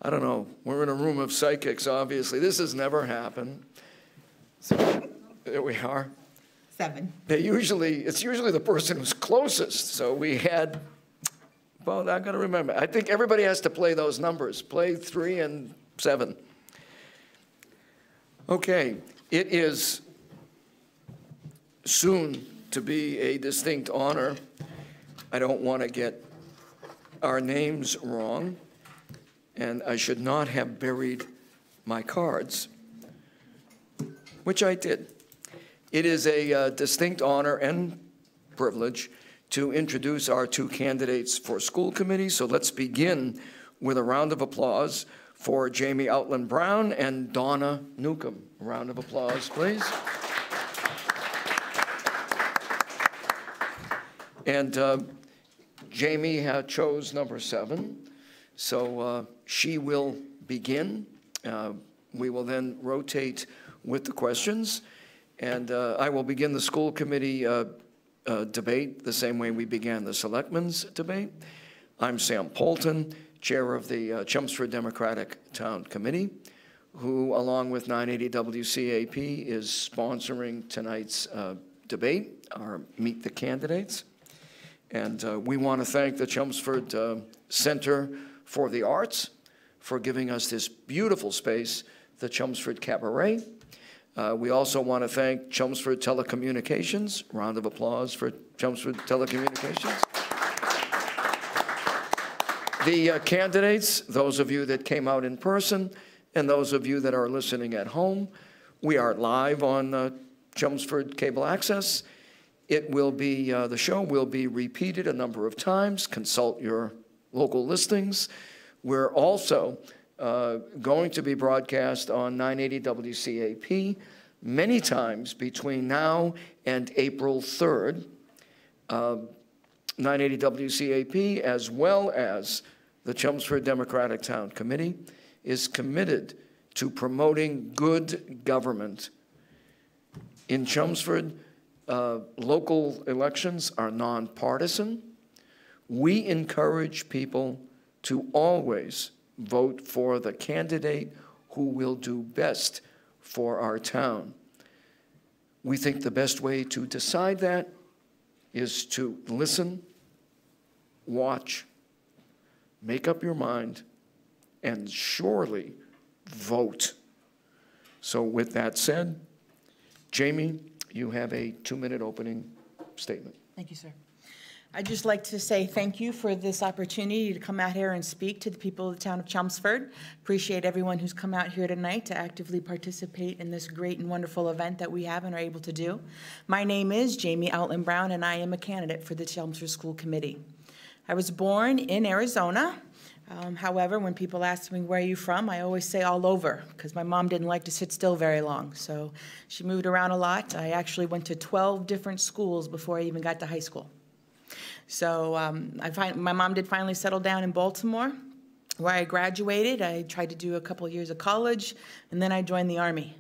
Speaker 1: I don't know, we're in a room of psychics, obviously. This has never happened. So, There we are.
Speaker 4: Seven.
Speaker 1: They usually, it's usually the person who's closest. So we had, well, I've gotta remember, I think everybody has to play those numbers. Play three and seven. Okay, it is soon to be a distinct honor. I don't want to get our names wrong, and I should not have buried my cards, which I did. It is a uh, distinct honor and privilege to introduce our two candidates for school committee. So let's begin with a round of applause for Jamie Outland Brown and Donna Newcomb. A round of applause, please. And uh, Jamie chose number seven, so uh, she will begin. Uh, We will then rotate with the questions, and uh, I will begin the school committee uh, uh, debate the same way we began the selectmen's debate. I'm Sam Poulten, Chair of the uh, Chelmsford Democratic Town Committee, who, along with 980 WCAP, is sponsoring tonight's debate, our Meet the Candidates. And we want to thank the Chelmsford Center for the Arts for giving us this beautiful space, the Chelmsford Cabaret. Uh, We also want to thank Chelmsford Telecommunications. Round of applause for Chelmsford Telecommunications. The uh, candidates, those of you that came out in person, and those of you that are listening at home, we are live on uh, Chelmsford Cable Access. It will be, uh, the show will be repeated a number of times. Consult your local listings. We're also uh, going to be broadcast on 980 WCAP many times between now and April 3rd. Uh, 980 WCAP, as well as the Chelmsford Democratic Town Committee, is committed to promoting good government. In Chelmsford, uh, local elections are nonpartisan. We encourage people to always vote for the candidate who will do best for our town. We think the best way to decide that is to listen, watch, make up your mind, and surely vote. So, with that said, Jamie, you have a two minute opening statement.
Speaker 4: Thank you, sir. I'd just like to say thank you for this opportunity to come out here and speak to the people of the town of Chelmsford. Appreciate everyone who's come out here tonight to actively participate in this great and wonderful event that we have and are able to do. My name is Jamie Outland Brown, and I am a candidate for the Chelmsford School Committee. I was born in Arizona. Um, however, when people ask me where are you from, I always say all over because my mom didn't like to sit still very long. So she moved around a lot. I actually went to 12 different schools before I even got to high school. So um, I find, my mom did finally settle down in Baltimore, where I graduated. I tried to do a couple of years of college, and then I joined the Army.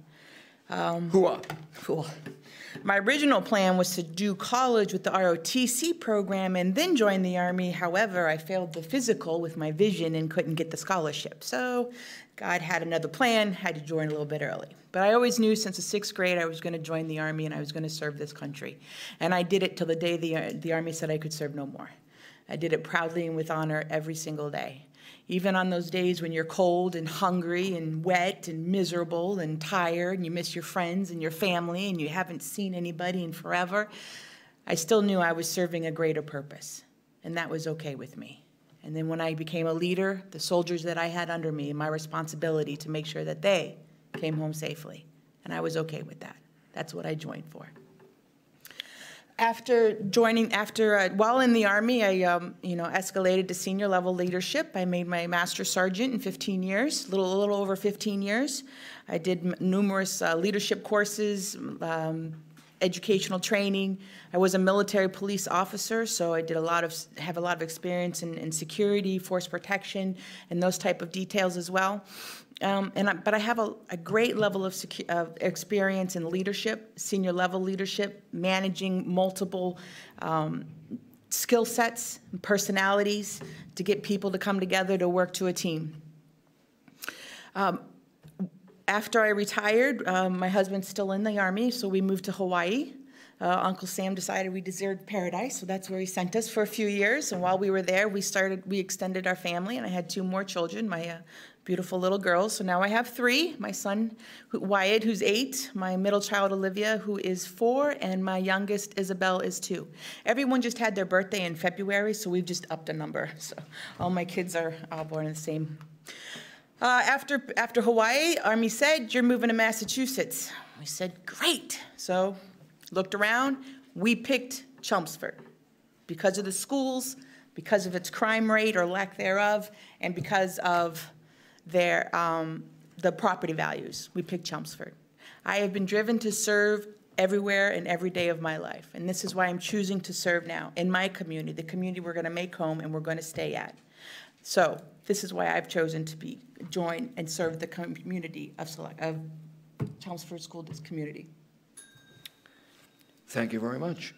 Speaker 1: Hooah.
Speaker 4: Cool. My original plan was to do college with the ROTC program and then join the Army. However, I failed the physical with my vision and couldn't get the scholarship. So God had another plan, had to join a little bit early. But I always knew since the sixth grade I was going to join the Army and I was going to serve this country. And I did it till the day the, uh, the Army said I could serve no more. I did it proudly and with honor every single day. Even on those days when you're cold and hungry and wet and miserable and tired and you miss your friends and your family and you haven't seen anybody in forever, I still knew I was serving a greater purpose. And that was okay with me. And then when I became a leader, the soldiers that I had under me, my responsibility to make sure that they came home safely. And I was okay with that. That's what I joined for after joining, after uh, while in the army, I um, you know escalated to senior level leadership. I made my master sergeant in 15 years, little a little over 15 years. I did numerous uh, leadership courses, um, educational training. I was a military police officer, so I did a lot of have a lot of experience in, in security, force protection, and those type of details as well. Um, and I, but I have a, a great level of, of experience in leadership, senior level leadership, managing multiple um, skill sets, personalities to get people to come together to work to a team. Um, after I retired, um, my husband's still in the Army, so we moved to Hawaii. Uh, Uncle Sam decided we deserved paradise, so that's where he sent us for a few years. And while we were there, we started, we extended our family, and I had two more children, my uh, beautiful little girls. So now I have three my son Wyatt, who's eight, my middle child Olivia, who is four, and my youngest Isabel is two. Everyone just had their birthday in February, so we've just upped a number. So all my kids are all born in the same uh, after, after Hawaii, Army said, You're moving to Massachusetts. We said, Great. So looked around. We picked Chelmsford because of the schools, because of its crime rate or lack thereof, and because of their, um, the property values. We picked Chelmsford. I have been driven to serve everywhere and every day of my life, and this is why I'm choosing to serve now in my community, the community we're going to make home and we're going to stay at. So this is why I've chosen to be, join and serve the community of Select, of Chelmsford School District community.
Speaker 1: Thank you very much.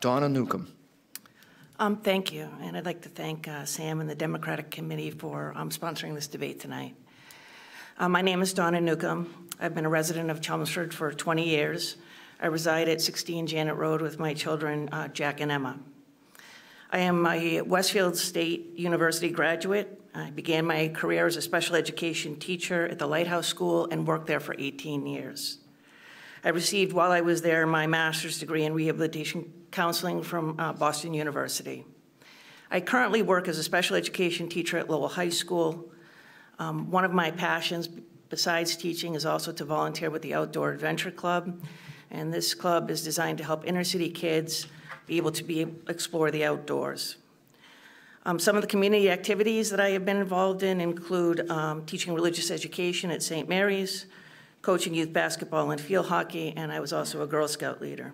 Speaker 1: Donna Newcomb.
Speaker 5: Um, Thank you, and I'd like to thank uh, Sam and the Democratic Committee for um, sponsoring this debate tonight. Uh, My name is Donna Newcomb. I've been a resident of Chelmsford for 20 years. I reside at 16 Janet Road with my children, uh, Jack and Emma. I am a Westfield State University graduate. I began my career as a special education teacher at the Lighthouse School and worked there for 18 years. I received, while I was there, my master's degree in rehabilitation counseling from uh, Boston University. I currently work as a special education teacher at Lowell High School. Um, One of my passions, besides teaching, is also to volunteer with the Outdoor Adventure Club. And this club is designed to help inner-city kids be able to be, explore the outdoors. Um, Some of the community activities that I have been involved in include um, teaching religious education at St. Mary's, coaching youth basketball and field hockey, and I was also a Girl Scout leader.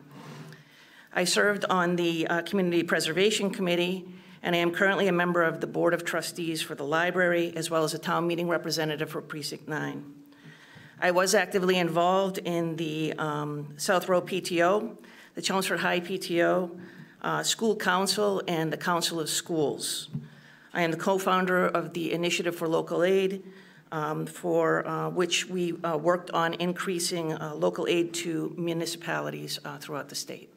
Speaker 5: I served on the uh, Community Preservation Committee, and I am currently a member of the Board of Trustees for the library, as well as a town meeting representative for Precinct 9. I was actively involved in the um, South Row PTO, the Chelmsford High PTO, uh, School Council, and the Council of Schools. I am the co-founder of the Initiative for Local Aid, um, for uh, which we uh, worked on increasing uh, local aid to municipalities uh, throughout the state.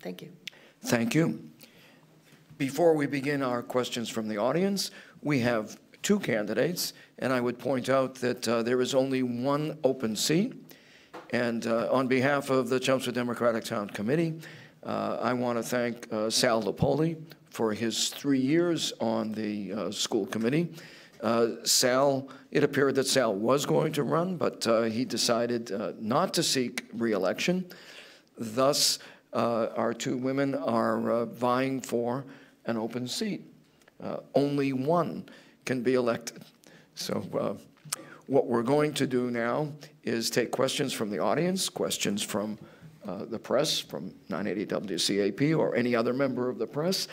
Speaker 5: Thank you.
Speaker 1: Thank you. Before we begin our questions from the audience, we have two candidates, and I would point out that uh, there is only one open seat. And uh, on behalf of the Chelmsford Democratic Town Committee, uh, I want to thank uh, Sal Lapoli for his three years on the uh, school committee. Uh, Sal, it appeared that Sal was going to run, but uh, he decided not to seek reelection. Thus, our two women are vying for an open seat. Only one can be elected. So what we're going to do now is take questions from the audience, questions from uh, the press, from 980 WCAP, or any other member of the press.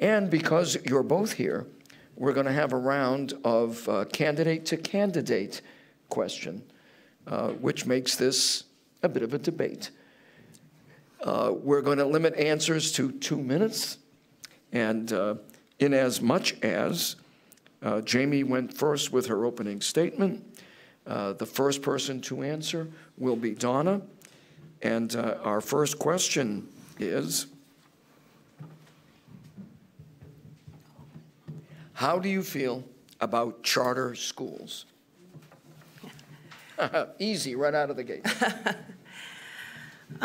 Speaker 1: And because you're both here, we're going to have a round of uh, candidate-to-candidate question, uh, which makes this a bit of a debate. Uh, We're going to limit answers to two minutes, and uh, in as much as uh, Jamie went first with her opening statement, uh, the first person to answer will be Donna. And uh, our first question is, how do you feel about charter schools? [laughs] Easy, right out of the gate. [laughs]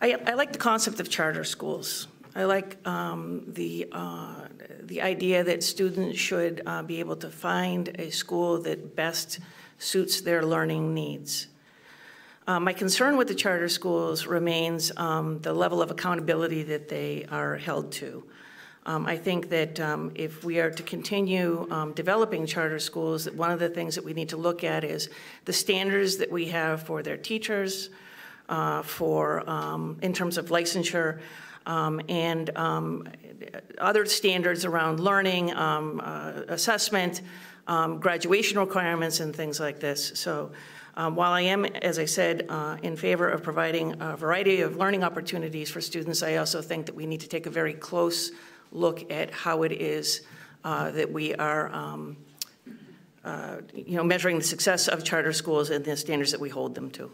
Speaker 5: I, I like the concept of charter schools. I like um, the, uh, the idea that students should uh, be able to find a school that best suits their learning needs. Uh, my concern with the charter schools remains um, the level of accountability that they are held to. Um, I think that um, if we are to continue um, developing charter schools, that one of the things that we need to look at is the standards that we have for their teachers, uh, for um, in terms of licensure, um, and um, other standards around learning, um, uh, assessment, um, graduation requirements, and things like this. So. Um, while I am, as I said, uh, in favor of providing a variety of learning opportunities for students, I also think that we need to take a very close look at how it is uh, that we are um, uh, you know, measuring the success of charter schools and the standards that we hold them to.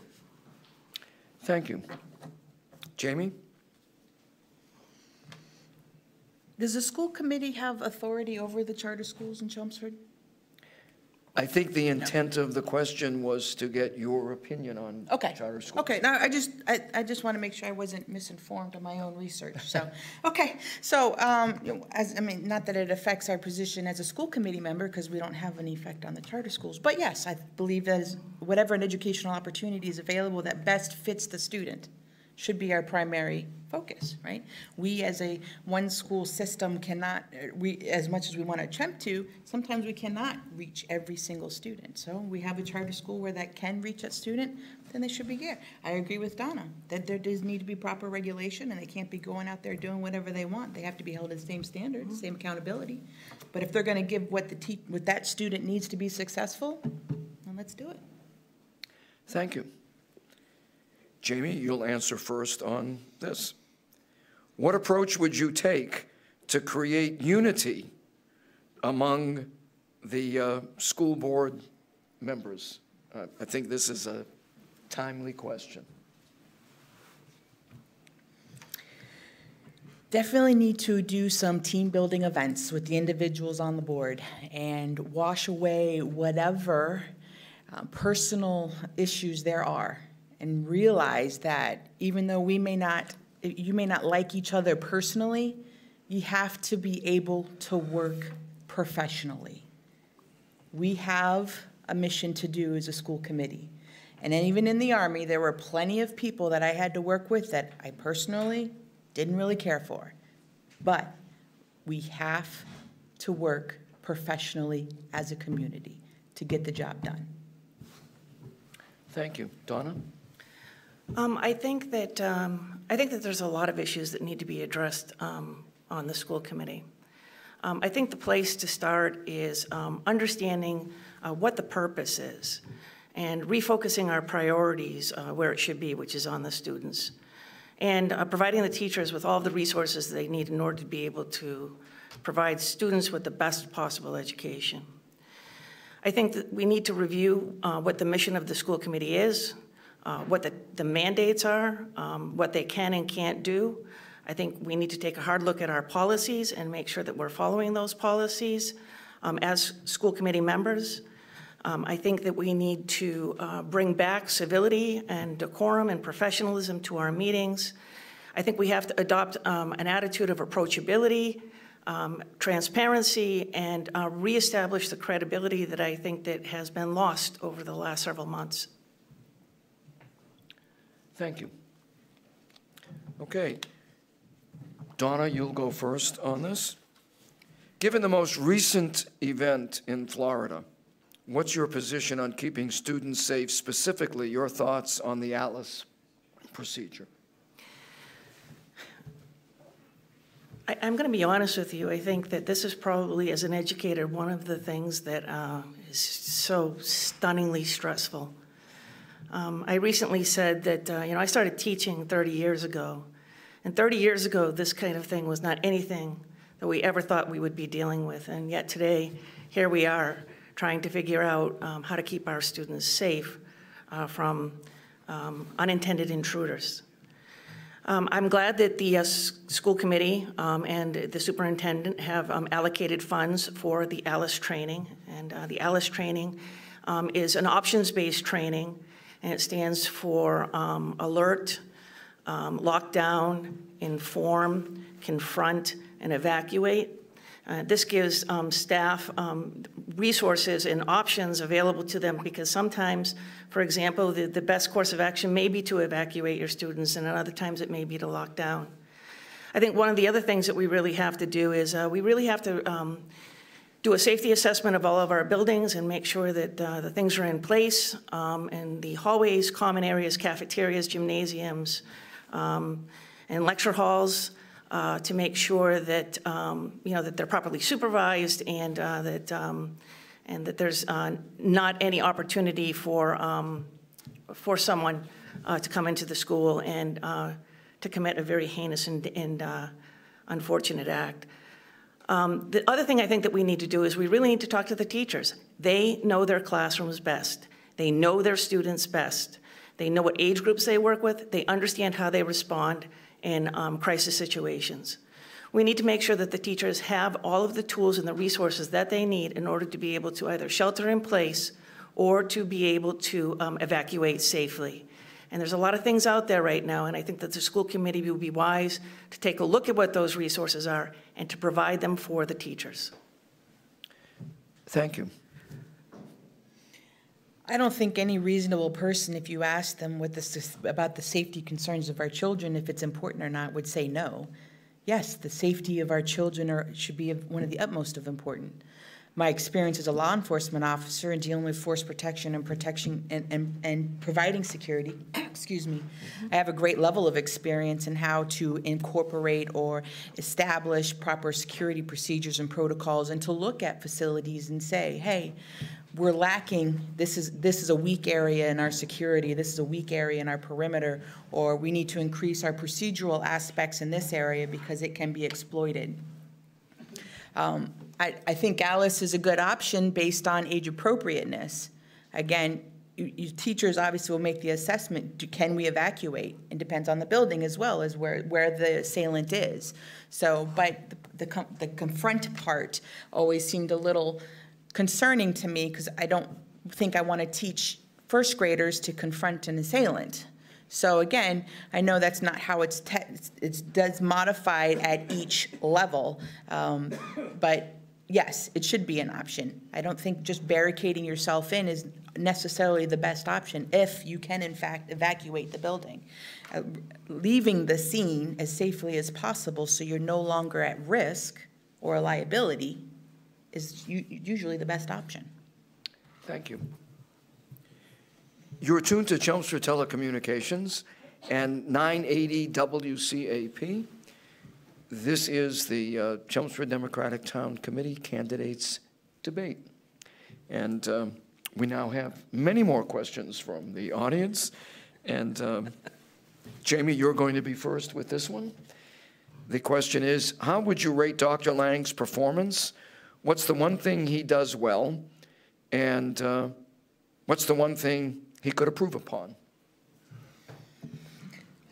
Speaker 1: Thank you. Jamie?
Speaker 4: Does the school committee have authority over the charter schools in Chelmsford?
Speaker 1: I think the intent of the question was to get your opinion on
Speaker 4: Okay.
Speaker 1: charter schools.
Speaker 4: Okay, now, I just, I, I just want to make sure I wasn't misinformed on my own research, so, [laughs] okay. So, um, you know, as, I mean, not that it affects our position as a school committee member, because we don't have any effect on the charter schools. But yes, I believe that is, whatever an educational opportunity is available that best fits the student should be our primary focus, right? We, as a one-school system, cannot, we, as much as we want to attempt to, sometimes we cannot reach every single student. So we have a charter school where that can reach that student, then they should be here. I agree with Donna, that there does need to be proper regulation, and they can't be going out there doing whatever they want. They have to be held to the same standards, mm-hmm. same accountability. But if they're going to give what the te, what that student needs to be successful, then let's do it.
Speaker 1: Thank you. Jamie, you'll answer first on this. What approach would you take to create unity among the uh, school board members? Uh, I think this is a timely question.
Speaker 4: Definitely need to do some team building events with the individuals on the board and wash away whatever uh, personal issues there are and realize that even though we may not, you may not like each other personally, you have to be able to work professionally. We have a mission to do as a school committee. And even in the Army, there were plenty of people that I had to work with that I personally didn't really care for. But we have to work professionally as a community to get the job done.
Speaker 1: Thank you. Donna?
Speaker 5: Um, I think that, um, I think that there's a lot of issues that need to be addressed um, on the school committee. Um, I think the place to start is um, understanding uh, what the purpose is and refocusing our priorities uh, where it should be, which is on the students. And uh, providing the teachers with all the resources they need in order to be able to provide students with the best possible education. I think that we need to review uh, what the mission of the school committee is, uh, what the, the mandates are, um, what they can and can't do. I think we need to take a hard look at our policies and make sure that we're following those policies um, as school committee members. Um, I think that we need to uh, bring back civility and decorum and professionalism to our meetings. I think we have to adopt um, an attitude of approachability, um, transparency, and uh, reestablish the credibility that I think that has been lost over the last several months.
Speaker 1: Thank you. Okay. Donna, you'll go first on this. Given the most recent event in Florida, what's your position on keeping students safe, specifically your thoughts on the ALICE procedure?
Speaker 5: I, I'm going to be honest with you. I think that this is probably, as an educator, one of the things that uh, is so stunningly stressful. Um, I recently said that, uh, you know, I started teaching 30 years ago. And 30 years ago, this kind of thing was not anything that we ever thought we would be dealing with. And yet today, here we are trying to figure out um, how to keep our students safe uh, from um, unintended intruders. Um, I'm glad that the uh, school committee um, and the superintendent have um, allocated funds for the ALICE training. And uh, the ALICE training um, is an options-based training, and it stands for um, alert, um, lock down, inform, confront, and evacuate. Uh, this gives um, staff um, resources and options available to them because sometimes, for example, the, the best course of action may be to evacuate your students, and at other times it may be to lock down. I think one of the other things that we really have to do is uh, we really have to um, do a safety assessment of all of our buildings and make sure that uh, the things are in place um, and the hallways, common areas, cafeterias, gymnasiums, um, and lecture halls uh, to make sure that um, you know that they're properly supervised and uh, that um, and that there's uh, not any opportunity for um, for someone uh, to come into the school and uh, to commit a very heinous and, and unfortunate act. Um, The other thing I think that we need to do is we really need to talk to the teachers. They know their classrooms best. They know their students best. They know what age groups they work with. They understand how they respond in um, crisis situations. We need to make sure that the teachers have all of the tools and the resources that they need in order to be able to either shelter in place or to be able to um, evacuate safely. And there's a lot of things out there right now, and I think that the school committee would be wise to take a look at what those resources are and to provide them for the teachers.
Speaker 1: Thank you.
Speaker 4: I don't think any reasonable person, if you ask them what this, about the safety concerns of our children, if it's important or not, would say no. Yes, the safety of our children are, should be of- one of the utmost of important. My experience as a law enforcement officer in dealing with force protection and protection and, and, and providing security, [clears throat] excuse me, I have a great level of experience in how to incorporate or establish proper security procedures and protocols and to look at facilities and say, hey, we're lacking, this is, this is a weak area in our security, this is a weak area in our perimeter, or we need to increase our procedural aspects in this area because it can be exploited. Um, I, I think ALICE is a good option based on age appropriateness. Again, you, you, teachers obviously will make the assessment, do, can we evacuate? It depends on the building as well as where, where the assailant is. So, but the, the, the confront part always seemed a little concerning to me because I don't think I want to teach first graders to confront an assailant. So again, I know that's not how it's, te- it's does modified at each level, um, but yes, it should be an option. I don't think just barricading yourself in is necessarily the best option if you can in fact evacuate the building. Uh, leaving the scene as safely as possible so you're no longer at risk or a liability is usually the best option.
Speaker 1: Thank you. You're tuned to Chelmsford Telecommunications and 980 WCAP. This is the uh, Chelmsford Democratic Town Committee candidates debate. And um, we now have many more questions from the audience. And um, Jamie, you're going to be first with this one. The question is How would you rate Dr. Lang's performance? What's the one thing he does well? And uh, what's the one thing he could improve upon?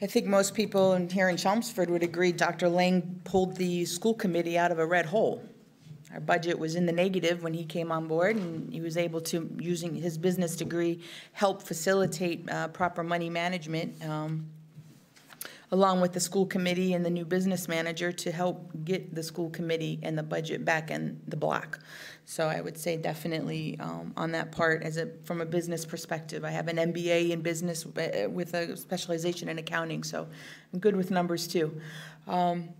Speaker 4: I think most people in, here in Chelmsford would agree Dr. Lang pulled the school committee out of a red hole. Our budget was in the negative when he came on board, and he was able to, using his business degree, help facilitate uh, proper money management, um, along with the school committee and the new business manager to help get the school committee and the budget back in the black. So I would say definitely um, on that part, as a, from a business perspective, I have an MBA in business uh, with a specialization in accounting, so I'm good with numbers too. Um,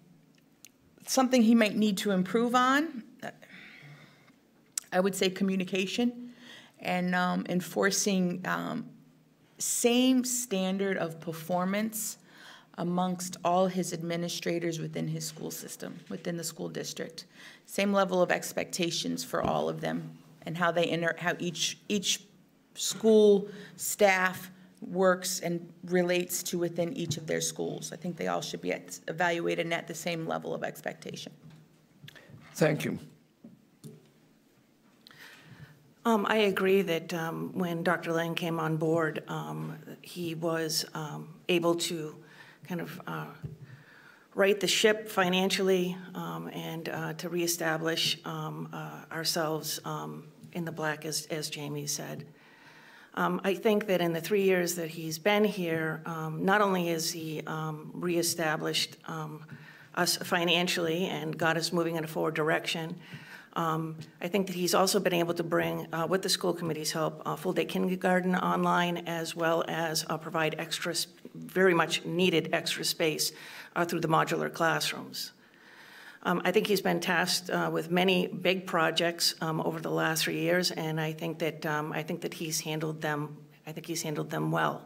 Speaker 4: Something he might need to improve on, I would say communication and um, enforcing um, same standard of performance amongst all his administrators within his school system, within the school district. Same level of expectations for all of them and how they inter, how each, each school staff works and relates to within each of their schools. I think they all should be at- evaluated at the same level of expectation.
Speaker 1: Thank you.
Speaker 5: Um, I agree that um, when Dr. Lang came on board, um, he was um, able to kind of uh, right the ship financially um, and uh, to reestablish um, uh, ourselves um, in the black, as, as Jamie said. Um, I think that in the three years that he's been here, um, not only has he um, reestablished us financially and got us moving in a forward direction, um, I think that he's also been able to bring, uh, with the school committee's help, uh, full-day kindergarten online, as well as uh, provide extra, very much needed extra space uh, through the modular classrooms. Um, I think he's been tasked uh, with many big projects um, over the last three years, and I think that um, I think that he's handled them. I think he's handled them well.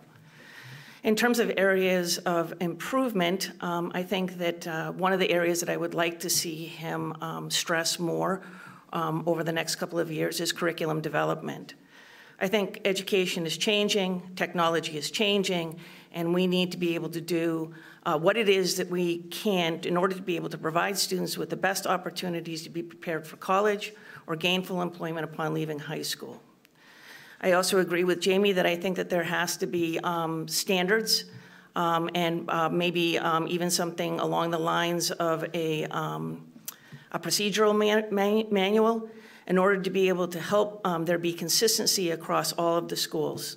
Speaker 5: In terms of areas of improvement, um, I think that uh, one of the areas that I would like to see him um, stress more um, over the next couple of years is curriculum development. I think education is changing, technology is changing, and we need to be able to do uh, what it is that we can in order to be able to provide students with the best opportunities to be prepared for college or gainful employment upon leaving high school. I also agree with Jamie that I think that there has to be um, standards um, and uh, maybe um, even something along the lines of a, um, a procedural man man manual in order to be able to help um, there be consistency across all of the schools.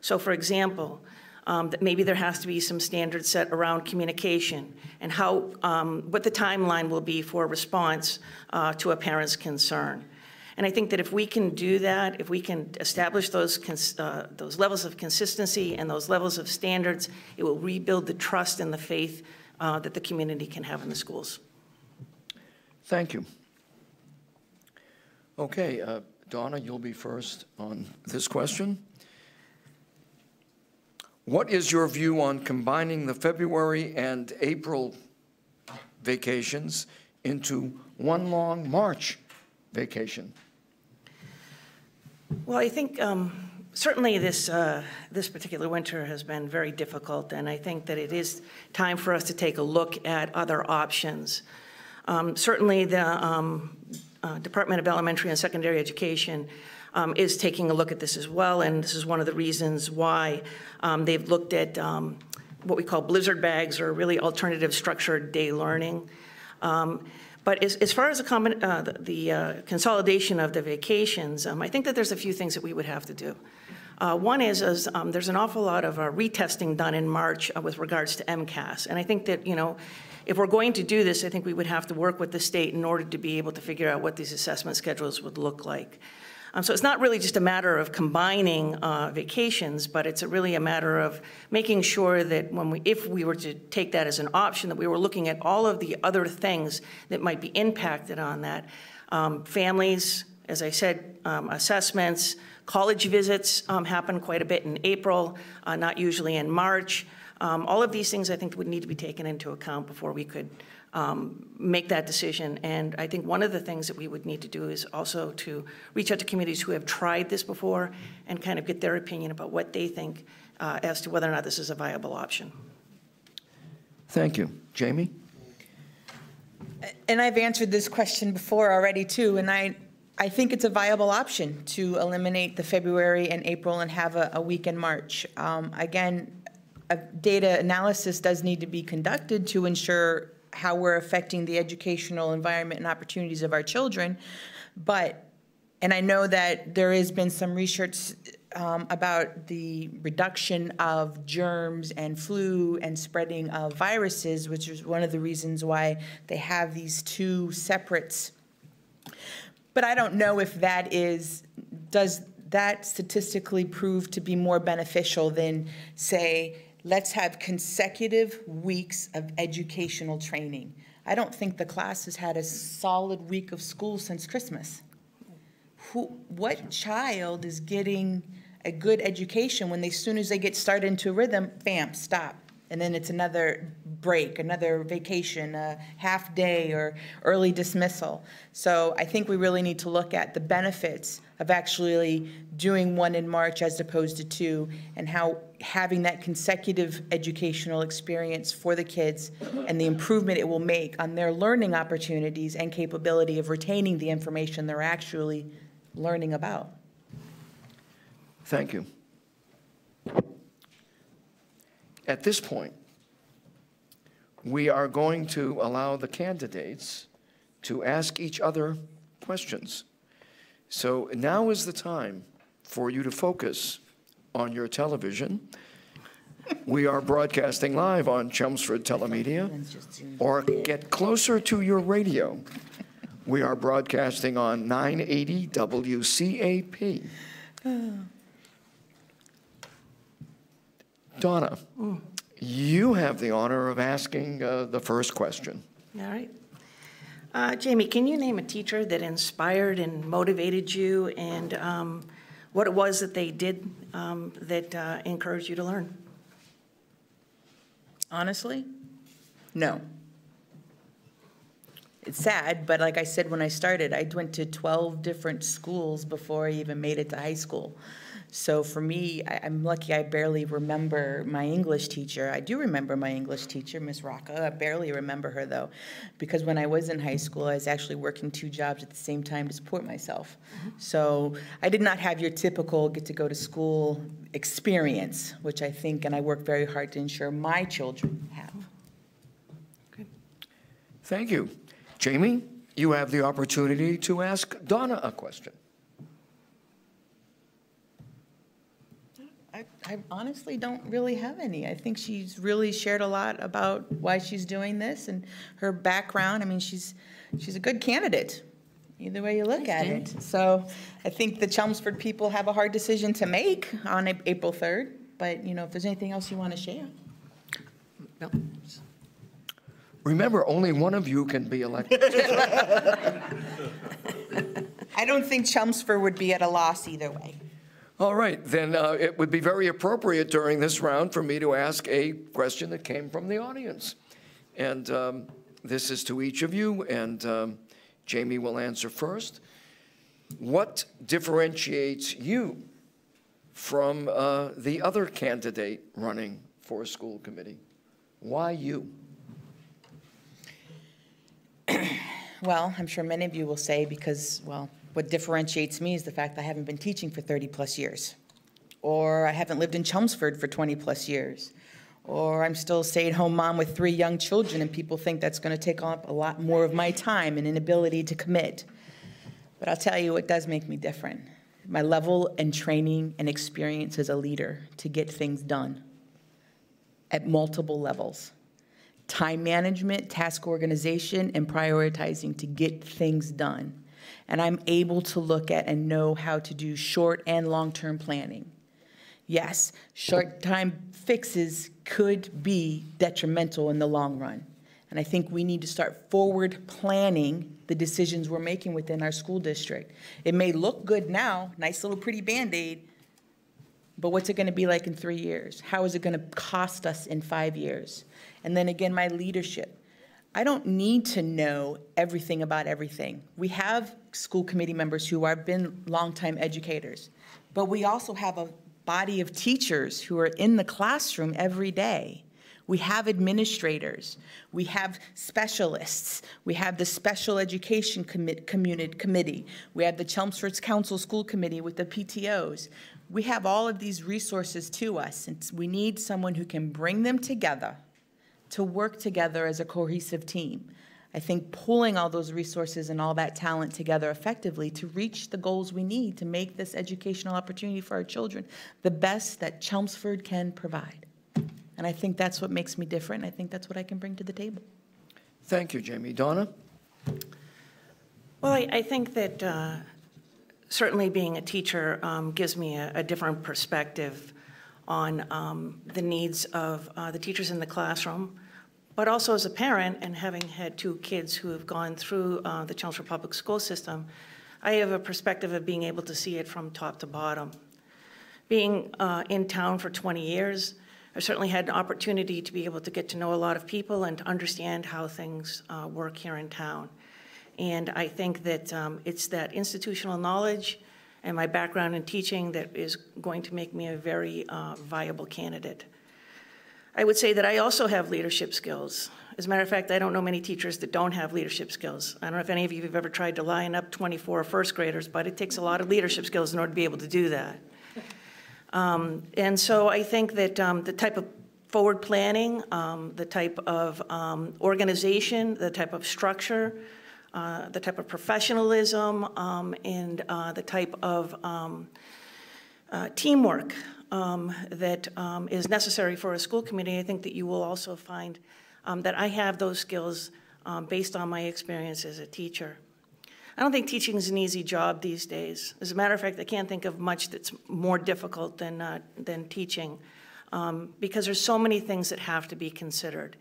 Speaker 5: So for example, um, that maybe there has to be some standards set around communication and how, um, what the timeline will be for response uh, to a parent's concern. And I think that if we can do that, if we can establish those, uh, those levels of consistency and those levels of standards, it will rebuild the trust and the faith uh, that the community can have in the schools.
Speaker 1: Thank you. Okay, uh, Donna, you'll be first on this question. What is your view on combining the February and April vacations into one long March vacation?
Speaker 5: Well, I think um, certainly this, uh, this particular winter has been very difficult, and I think that it is time for us to take a look at other options. Um, certainly, the um, uh, Department of Elementary and Secondary Education um, is taking a look at this as well, and this is one of the reasons why um, they've looked at um, what we call blizzard bags or really alternative structured day learning. Um, but as, as, far as the, uh, the, the uh, consolidation of the vacations, um, I think that there's a few things that we would have to do. Uh, one is, is um, there's an awful lot of uh, retesting done in March uh, with regards to MCAS, and I think that you know if we're going to do this, I think we would have to work with the state in order to be able to figure out what these assessment schedules would look like. Um, so it's not really just a matter of combining uh, vacations, but it's a really a matter of making sure that when we, if we were to take that as an option, that we were looking at all of the other things that might be impacted on that. Um, families, as I said, um, assessments, college visits um, happen quite a bit in April, uh, not usually in March. Um, all of these things I think would need to be taken into account before we could um, make that decision. And I think one of the things that we would need to do is also to reach out to communities who have tried this before and kind of get their opinion about what they think uh, as to whether or not this is a viable option.
Speaker 1: Thank you. Jamie?
Speaker 4: And I've answered this question before already too, and I, I think it's a viable option to eliminate the February and April and have a, a week in March. Um, again, a data analysis does need to be conducted to ensure how we're affecting the educational environment and opportunities of our children. But, and I know that there has been some research um, about the reduction of germs and flu and spreading of viruses, which is one of the reasons why they have these two separates. But I don't know if that is, does that statistically prove to be more beneficial than, say, let's have consecutive weeks of educational training. I don't think the class has had a solid week of school since Christmas. Who, what child is getting a good education when they, as soon as they get started into a rhythm, bam, stop? And then it's another break, another vacation, a half day or early dismissal. So I think we really need to look at the benefits of actually doing one in March as opposed to two, and how having that consecutive educational experience for the kids and the improvement it will make on their learning opportunities and capability of retaining the information they're actually learning about.
Speaker 1: Thank you. At this point, we are going to allow the candidates to ask each other questions. So now is the time for you to focus on your television. We are broadcasting live on Chelmsford Telemedia, or get closer to your radio. We are broadcasting on 980 WCAP. Donna, you have the honor of asking uh, the first question.
Speaker 5: All right. Uh, Jamie, can you name a teacher that inspired and motivated you and um, what it was that they did um, that uh, encouraged you to learn?
Speaker 4: Honestly, no. It's sad, but like I said when I started, I went to 12 different schools before I even made it to high school. So for me, I, I'm lucky I barely remember my English teacher. I do remember my English teacher, Miss Rocca. I barely remember her though, because when I was in high school, I was actually working two jobs at the same time to support myself. Mm-hmm. So I did not have your typical get to go to school experience, which I think, and I work very hard to ensure my children have.
Speaker 1: Thank you. Jamie, you have the opportunity to ask Donna a question.
Speaker 4: I, I honestly don't really have any. I think she's really shared a lot about why she's doing this and her background. I mean, she's, she's a good candidate, either way you look at it. So I think the Chelmsford people have a hard decision to make on A- April 3rd, but, you know, if there's anything else you want to share.
Speaker 5: No?
Speaker 1: Remember, only one of you can be elected. [laughs] [laughs]
Speaker 4: I don't think Chelmsford would be at a loss either way.
Speaker 1: All right, then uh, it would be very appropriate during this round for me to ask a question that came from the audience. And um, this is to each of you, and um, Jamie will answer first. What differentiates you from uh, the other candidate running for a school committee? Why you?
Speaker 4: Well, I'm sure many of you will say because, well, what differentiates me is the fact that I haven't been teaching for 30-plus years. Or I haven't lived in Chelmsford for 20-plus years. Or I'm still a stay-at-home mom with three young children, and people think that's going to take up a lot more of my time and inability to commit. But I'll tell you, it does make me different. My level and training and experience as a leader to get things done at multiple levels time management, task organization, and prioritizing to get things done. And I'm able to look at and know how to do short and long-term planning. Yes, short-time fixes could be detrimental in the long run. And I think we need to start forward planning the decisions we're making within our school district. It may look good now, nice little pretty Band-Aid, but what's it going to be like in three years? How is it going to cost us in five years? And then again, my leadership. I don't need to know everything about everything. We have school committee members who have been longtime educators, but we also have a body of teachers who are in the classroom every day. We have administrators, we have specialists, we have the special education commit, community committee, we have the Chelmsford's Council School Committee with the PTOs. We have all of these resources to us, and we need someone who can bring them together to work together as a cohesive team. I think pulling all those resources and all that talent together effectively to reach the goals we need to make this educational opportunity for our children the best that Chelmsford can provide. And I think that's what makes me different. I think that's what I can bring to the table.
Speaker 1: Thank you, Jamie. Donna?
Speaker 5: Well, I, I think that uh, certainly being a teacher um, gives me a, a different perspective on um, the needs of uh, the teachers in the classroom, but also as a parent and having had two kids who have gone through uh, the Chelmsford Public School System, I have a perspective of being able to see it from top to bottom. Being uh, in town for 20 years, I've certainly had an opportunity to be able to get to know a lot of people and to understand how things uh, work here in town. And I think that um, it's that institutional knowledge and my background in teaching that is going to make me a very uh, viable candidate. I would say that I also have leadership skills. As a matter of fact, I don't know many teachers that don't have leadership skills. I don't know if any of you have ever tried to line up 24 first graders, but it takes a lot of leadership skills in order to be able to do that. [laughs] Um, and so I think that um, the type of forward planning, um, the type of um, organization, the type of structure, uh, the type of professionalism, um, and uh, the type of um, uh, teamwork um, that um, is necessary for a school committee, I think that you will also find um, that I have those skills um, based on my experience as a teacher. I don't think teaching is an easy job these days. As a matter of fact, I can't think of much that's more difficult than, uh, than teaching um, because there's so many things that have to be considered.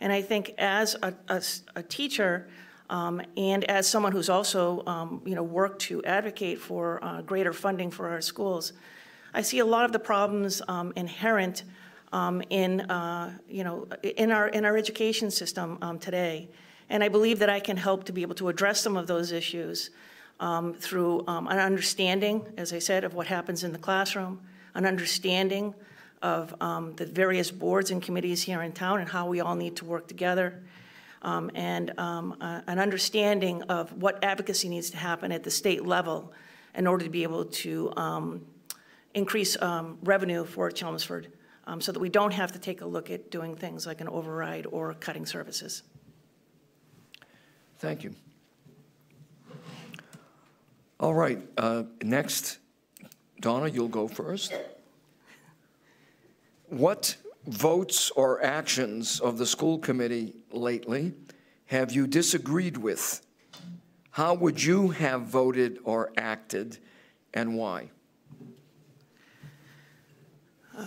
Speaker 5: And I think as a, a, a teacher, um, and as someone who's also, um, you know, worked to advocate for uh, greater funding for our schools, I see a lot of the problems um, inherent um, in, uh, you know, in our in our education system um, today, and I believe that I can help to be able to address some of those issues um, through um, an understanding, as I said, of what happens in the classroom, an understanding of the various boards and committees here in town and how we all need to work together, um, and um, uh, an understanding of what advocacy needs to happen at the state level in order to be able to um, increase um, revenue for Chelmsford um, so that we don't have to take a look at doing things like an override or cutting services.
Speaker 1: Thank you. All right, uh, next, Donna, you'll go first. What votes or actions of the school committee lately have you disagreed with? How would you have voted or acted, and why?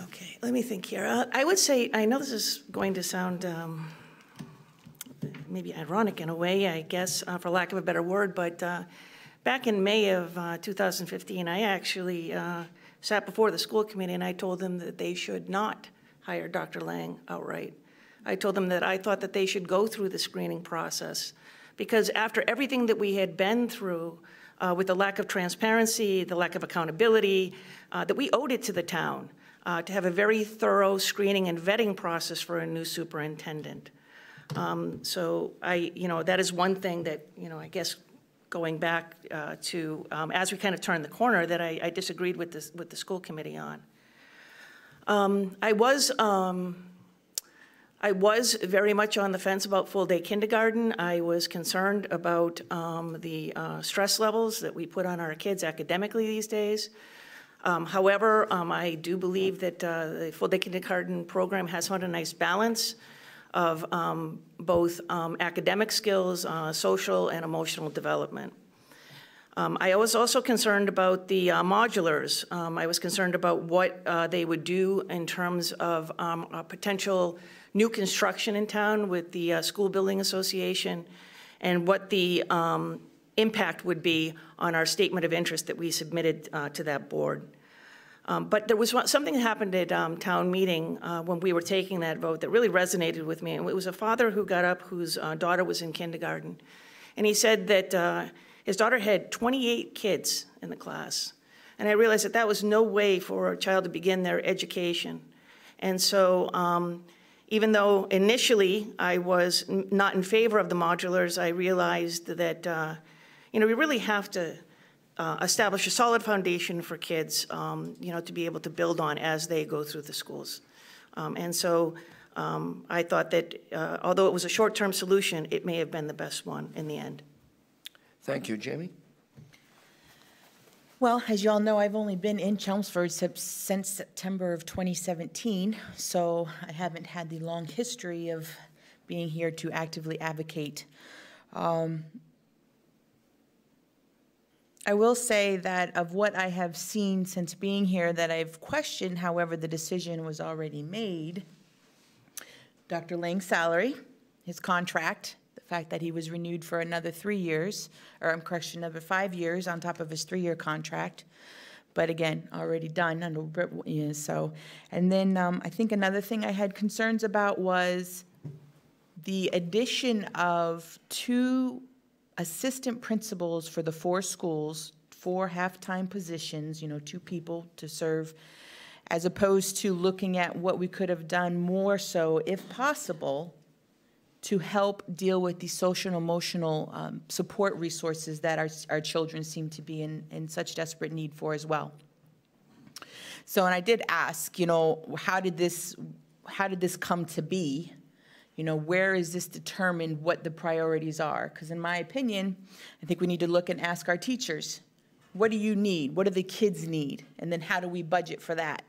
Speaker 5: Okay, let me think here. Uh, I would say, I know this is going to sound um, maybe ironic in a way, I guess, uh, for lack of a better word, but uh, back in May of uh, 2015, I actually uh, sat before the school committee and I told them that they should not hire Dr. Lang outright. I told them that I thought that they should go through the screening process because after everything that we had been through uh, with the lack of transparency, the lack of accountability, uh, that we owed it to the town uh, to have a very thorough screening and vetting process for a new superintendent. Um, so I, you know, that is one thing that, you know, I guess going back uh, to um, as we kind of turned the corner that I, I disagreed with this with the school committee on. Um, I was um, I was very much on the fence about full day kindergarten. I was concerned about um, the uh, stress levels that we put on our kids academically these days. Um, however, um, I do believe that uh, the full day kindergarten program has found a nice balance of um, both um, academic skills, uh, social and emotional development. Um, I was also concerned about the uh, modulars. Um, I was concerned about what uh, they would do in terms of potential new construction in town with the uh, School Building Association and what the impact would be on our statement of interest that we submitted uh, to that board. Um, but there was something that happened at um, town meeting uh, when we were taking that vote that really resonated with me. And it was a father who got up whose uh, daughter was in kindergarten. And he said that uh, his daughter had 28 kids in the class. And I realized that that was no way for a child to begin their education. And so um, even though initially I was not in favor of the modulars, I realized that uh, you know, we really have to uh, establish a solid foundation for kids, um, you know, to be able to build on as they go through the schools. Um, and so um, I thought that uh, although it was a short-term solution, it may have been the best one in the end.
Speaker 1: Thank you, Jamie.
Speaker 4: Well, as you all know, I've only been in Chelmsford since September of 2017, so I haven't had the long history of being here to actively advocate. Um, I will say that of what I have seen since being here that I've questioned, however, the decision was already made. Dr. Lang's salary, his contract, the fact that he was renewed for another three years, or I'm correction, another five years on top of his three-year contract. But again, already done under, know, so. And then um, I think another thing I had concerns about was the addition of two assistant principals for the four schools, four half-time positions, you know, two people to serve, as opposed to looking at what we could have done more so, if possible, to help deal with the social and emotional um, support resources that our, our children seem to be in, in such desperate need for as well. So, and I did ask, you know, how did this, how did this come to be? You know, where is this determined what the priorities are? Because in my opinion, I think we need to look and ask our teachers, what do you need? What do the kids need? And then how do we budget for that?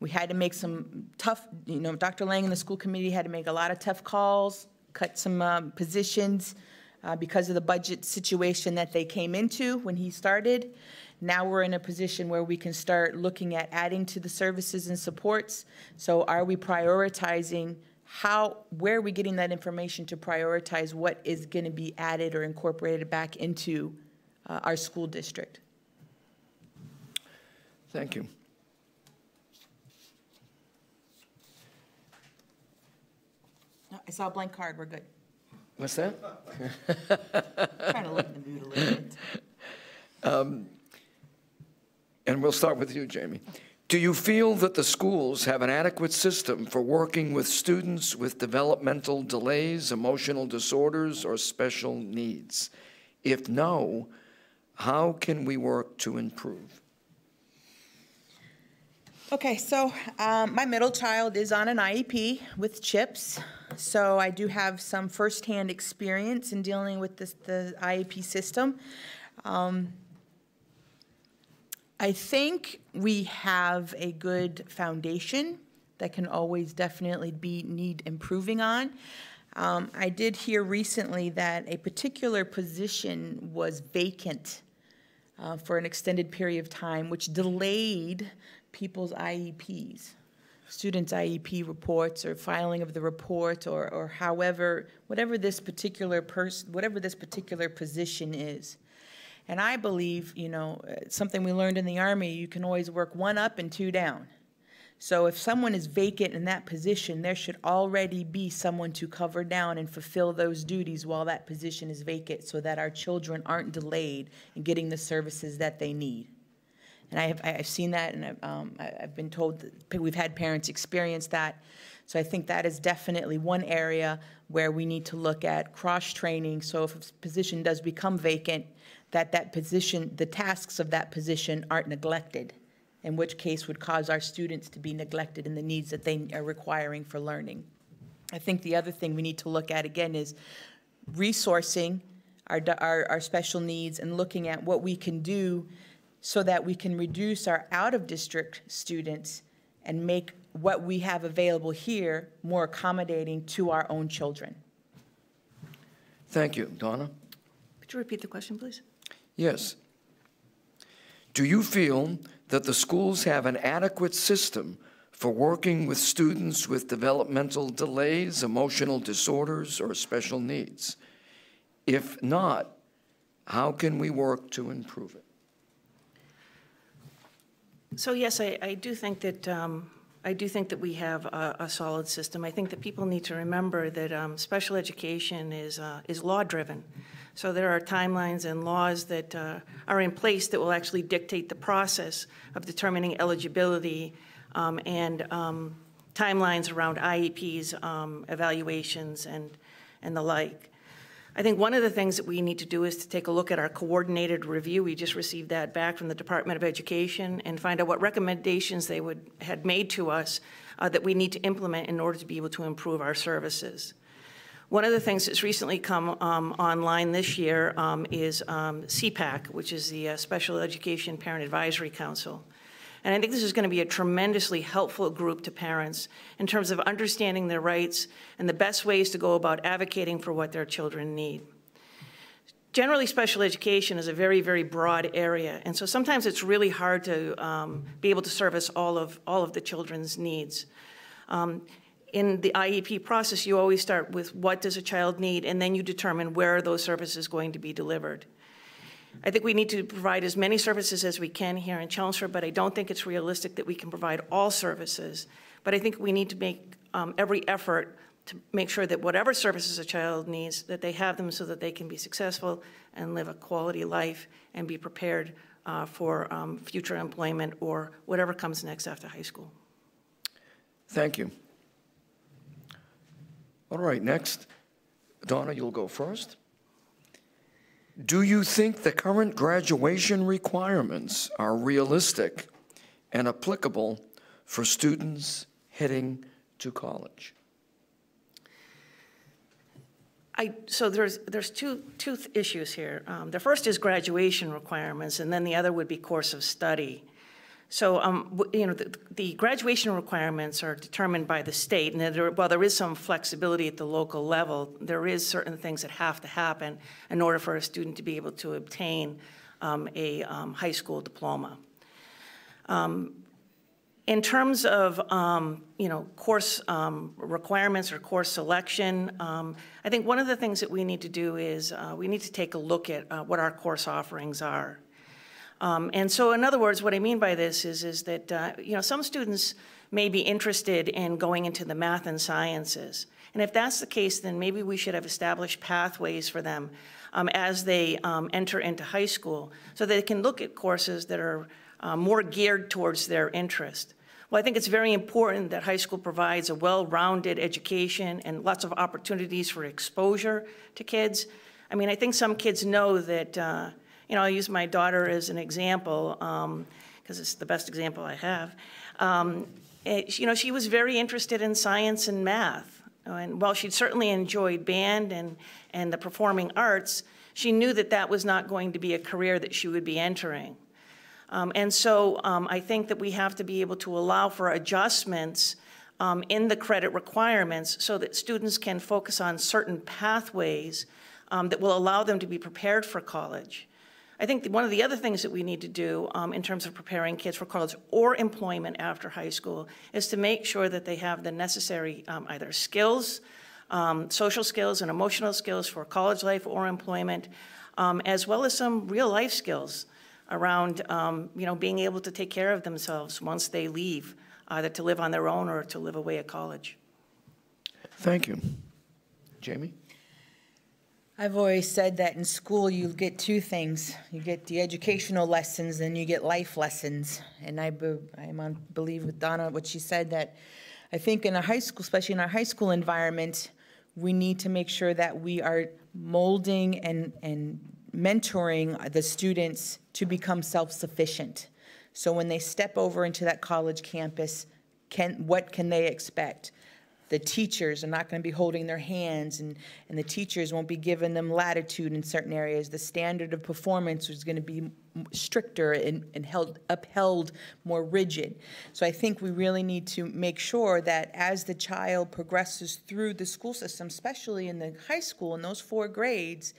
Speaker 4: We had to make some tough, you know, Dr. Lang and the school committee had to make a lot of tough calls, cut some um, positions uh, because of the budget situation that they came into when he started. Now we're in a position where we can start looking at adding to the services and supports. So are we prioritizing how, where are we getting that information to prioritize what is going to be added or incorporated back into uh, our school district?
Speaker 1: Thank you.
Speaker 4: I saw a blank card, we're good.
Speaker 1: What's that?
Speaker 4: Trying to lighten the mood a little bit.
Speaker 1: Um, And we'll start with you, Jamie. Do you feel that the schools have an adequate system for working with students with developmental delays, emotional disorders, or special needs? If no, how can we work to improve?
Speaker 4: Okay, so um, my middle child is on an IEP with CHIPS, so I do have some firsthand experience in dealing with this, the IEP system. Um, I think we have a good foundation that can always definitely be need improving on. Um, I did hear recently that a particular position was vacant uh, for an extended period of time, which delayed people's IEPs, students' IEP reports or filing of the report or, or however, whatever this particular person, whatever this particular position is. And I believe, you know, uh, something we learned in the Army, you can always work one up and two down. So if someone is vacant in that position, there should already be someone to cover down and fulfill those duties while that position is vacant so that our children aren't delayed in getting the services that they need. And I have, I've seen that and I've, um, I've been told that we've had parents experience that. So I think that is definitely one area where we need to look at cross-training. So if a position does become vacant, that that position, the tasks of that position aren't neglected, in which case would cause our students to be neglected in the needs that they are requiring for learning. I think the other thing we need to look at again is resourcing our, our, our special needs and looking at what we can do so that we can reduce our out-of-district students and make what we have available here more accommodating to our own children.
Speaker 1: Thank you. Donna?
Speaker 5: Could you repeat the question, please?
Speaker 1: Yes. Do you feel that the schools have an adequate system for working with students with developmental delays, emotional disorders, or special needs? If not, how can we work to improve it?
Speaker 5: So yes, I, I do think that, um, I do think that we have a, a solid system. I think that people need to remember that um, special education is, uh, is law-driven. So there are timelines and laws that uh, are in place that will actually dictate the process of determining eligibility um, and um, timelines around IEPs, um, evaluations, and, and the like. I think one of the things that we need to do is to take a look at our coordinated review. We just received that back from the Department of Education and find out what recommendations they would, had made to us uh, that we need to implement in order to be able to improve our services. One of the things that's recently come um, online this year um, is um, CPAC, which is the uh, Special Education Parent Advisory Council. And I think this is going to be a tremendously helpful group to parents in terms of understanding their rights and the best ways to go about advocating for what their children need. Generally, special education is a very, very broad area, and so sometimes it's really hard to um, be able to service all of, all of the children's needs. Um, in the IEP process, you always start with what does a child need, and then you determine where are those services going to be delivered. I think we need to provide as many services as we can here in Chelmsford, but I don't think it's realistic that we can provide all services. But I think we need to make um, every effort to make sure that whatever services a child needs, that they have them so that they can be successful and live a quality life and be prepared uh, for um, future employment or whatever comes next after high school.
Speaker 1: Thank you. All right, next. Donna, you'll go first. Do you think the current graduation requirements are realistic and applicable for students heading to college?
Speaker 5: I, so there's, there's two, two issues here. Um, the first is graduation requirements, and then the other would be course of study. So, um, you know, the, the, graduation requirements are determined by the state, and there, while there is some flexibility at the local level, there is certain things that have to happen in order for a student to be able to obtain um, a um, high school diploma. Um, in terms of, um, you know, course um, requirements or course selection, I think one of the things that we need to do is uh, we need to take a look at uh, what our course offerings are. Um, And so in other words, what I mean by this is, is that, uh, you know, some students may be interested in going into the math and sciences. And if that's the case, then maybe we should have established pathways for them um, as they um, enter into high school, so they can look at courses that are uh, more geared towards their interest. Well, I think it's very important that high school provides a well-rounded education and lots of opportunities for exposure to kids. I mean, I think some kids know that, uh, you know, I'll use my daughter as an example, because it's the best example I have. Um, it- you know, she was very interested in science and math. And while she certainly enjoyed band and, and the performing arts, she knew that that was not going to be a career that she would be entering. Um, And so um, I think that we have to be able to allow for adjustments um, in the credit requirements so that students can focus on certain pathways um, that will allow them to be prepared for college. I think one of the other things that we need to do um, in terms of preparing kids for college or employment after high school is to make sure that they have the necessary um, either skills, um, social skills and emotional skills for college life or employment, um, as well as some real life skills around, um, you know, being able to take care of themselves once they leave, either to live on their own or to live away at college.
Speaker 1: Thank you. Jamie?
Speaker 4: I've always said that in school you get two things. You get the educational lessons and you get life lessons. And I, be- I'm on, believe with Donna, what she said, that I think in a high school, especially in our high school environment, we need to make sure that we are molding and, and mentoring the students to become self-sufficient. So when they step over into that college campus, can, what can they expect? The teachers are not going to be holding their hands and, and the teachers won't be giving them latitude in certain areas. The standard of performance is going to be stricter and, and held, upheld more rigid. So I think we really need to make sure that as the child progresses through the school system, especially in the high school in those four grades,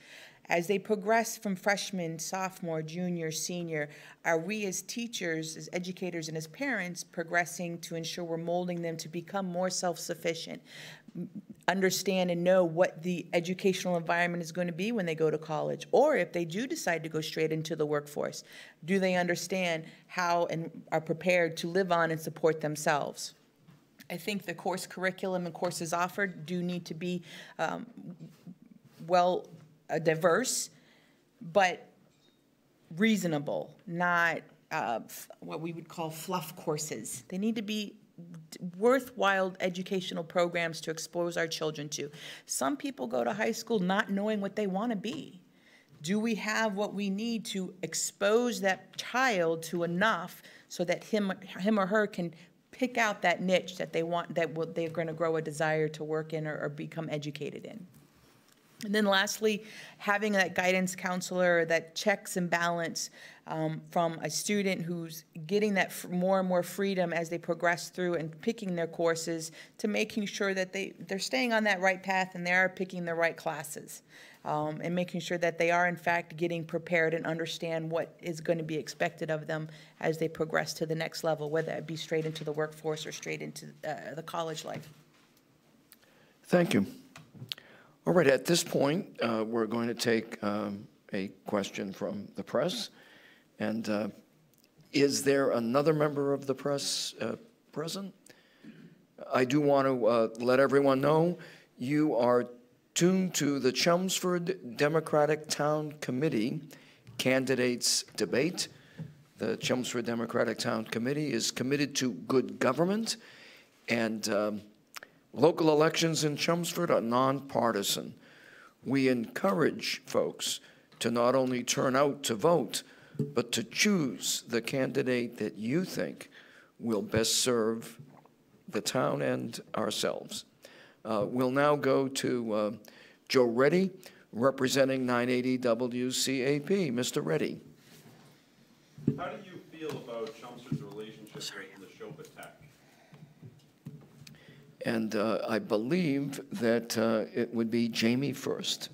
Speaker 4: as they progress from freshman, sophomore, junior, senior, are we as teachers, as educators, and as parents progressing to ensure we're molding them to become more self-sufficient, understand and know what the educational environment is going to be when they go to college, or if they do decide to go straight into the workforce, do they understand how and are prepared to live on and support themselves? I think the course curriculum and courses offered do need to be um, well uh, diverse, but reasonable, not uh, what we would call fluff courses. They need to be worthwhile educational programs to expose our children to. Some people go to high school not knowing what they want to be. Do we have what we need to expose that child to enough so that him, him or her can pick out that niche that they want, that will, they're going to grow a desire to work in or, or become educated in? And then lastly, having that guidance counselor that checks and balance um, from a student who's getting that more and more freedom as they progress through and picking their courses to making sure that they, they're staying on that right path and they are picking the right classes. Um, and making sure that they are in fact getting prepared and understand what is going to be expected of them as they progress to the next level, whether it be straight into the workforce or straight into uh, the college life.
Speaker 1: Thank you. All right, at this point, uh, we're going to take um, a question from the press. And uh, is there another member of the press uh, present? I do want to uh, let everyone know, you are tuned to the Chelmsford Democratic Town Committee candidates debate. The Chelmsford Democratic Town Committee is committed to good government, and um, Local elections in Chelmsford are nonpartisan. We encourage folks to not only turn out to vote, but to choose the candidate that you think will best serve the town and ourselves. Uh, We'll now go to uh, Joe Reddy, representing 980 WCAP. Mr. Reddy.
Speaker 3: How do you feel about Chelmsford's relationship with Nashoba Tech?
Speaker 1: And uh, I believe that uh, it would be Jamie first.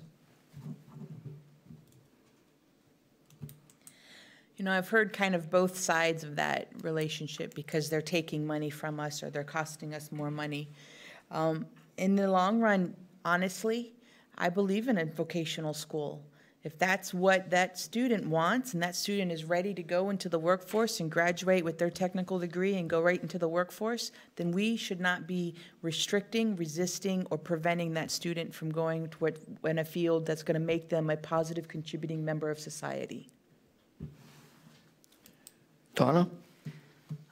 Speaker 4: You know, I've heard kind of both sides of that relationship because they're taking money from us or they're costing us more money. Um, in the long run, honestly, I believe in a vocational school. If that's what that student wants and that student is ready to go into the workforce and graduate with their technical degree and go right into the workforce, then we should not be restricting, resisting, or preventing that student from going to what, in a field that's going to make them a positive contributing member of society.
Speaker 1: Donna?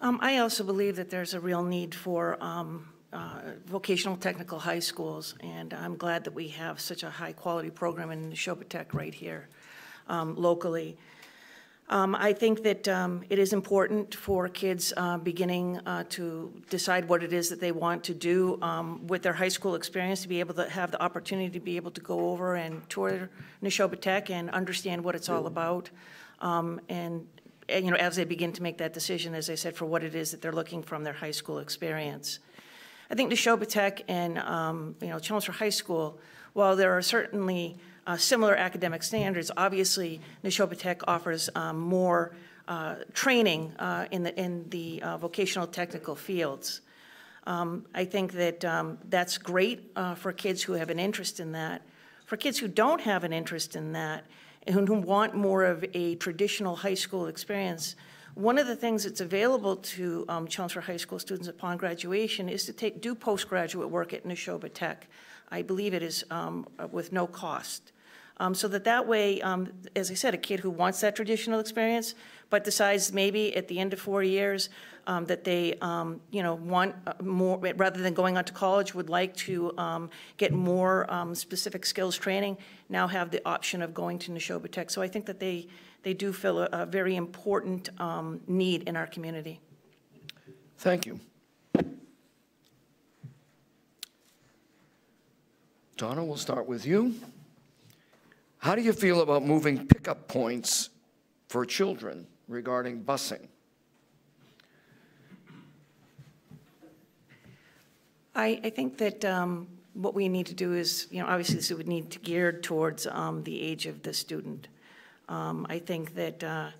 Speaker 5: Um, I also believe that there's a real need for um, uh, vocational technical high schools, and I'm glad that we have such a high-quality program in Nashoba Tech right here um, locally. Um, I think that um, it is important for kids uh, beginning uh, to decide what it is that they want to do um, with their high school experience, to be able to have the opportunity to be able to go over and tour Nashoba Tech and understand what it's all about. Um, And, and, you know, as they begin to make that decision, as I said, for what it is that they're looking from their high school experience. I think Nashoba Tech and, um, you know, Chelmsford High School, while there are certainly uh, similar academic standards, obviously Nashoba Tech offers um, more uh, training uh, in the, in the uh, vocational technical fields. Um, I think that um, that's great uh, for kids who have an interest in that. For kids who don't have an interest in that and who want more of a traditional high school experience, one of the things that's available to um, High School students upon graduation is to take, do postgraduate work at Nashoba Tech. I believe it is um, with no cost. Um, so that that way, um, as I said, a kid who wants that traditional experience, but decides maybe at the end of four years um, that they, um, you know, want uh, more, rather than going on to college, would like to um, get more um, specific skills training, now have the option of going to Nashoba Tech. So I think that they, they do fill a, a very important um, need in our community.
Speaker 1: Thank you. Donna, we'll start with you. How do you feel about moving pickup points for children regarding busing?
Speaker 5: I, I think that um, what we need to do is, you know, obviously this would need to geared towards um, the age of the student. Um, I think that uh,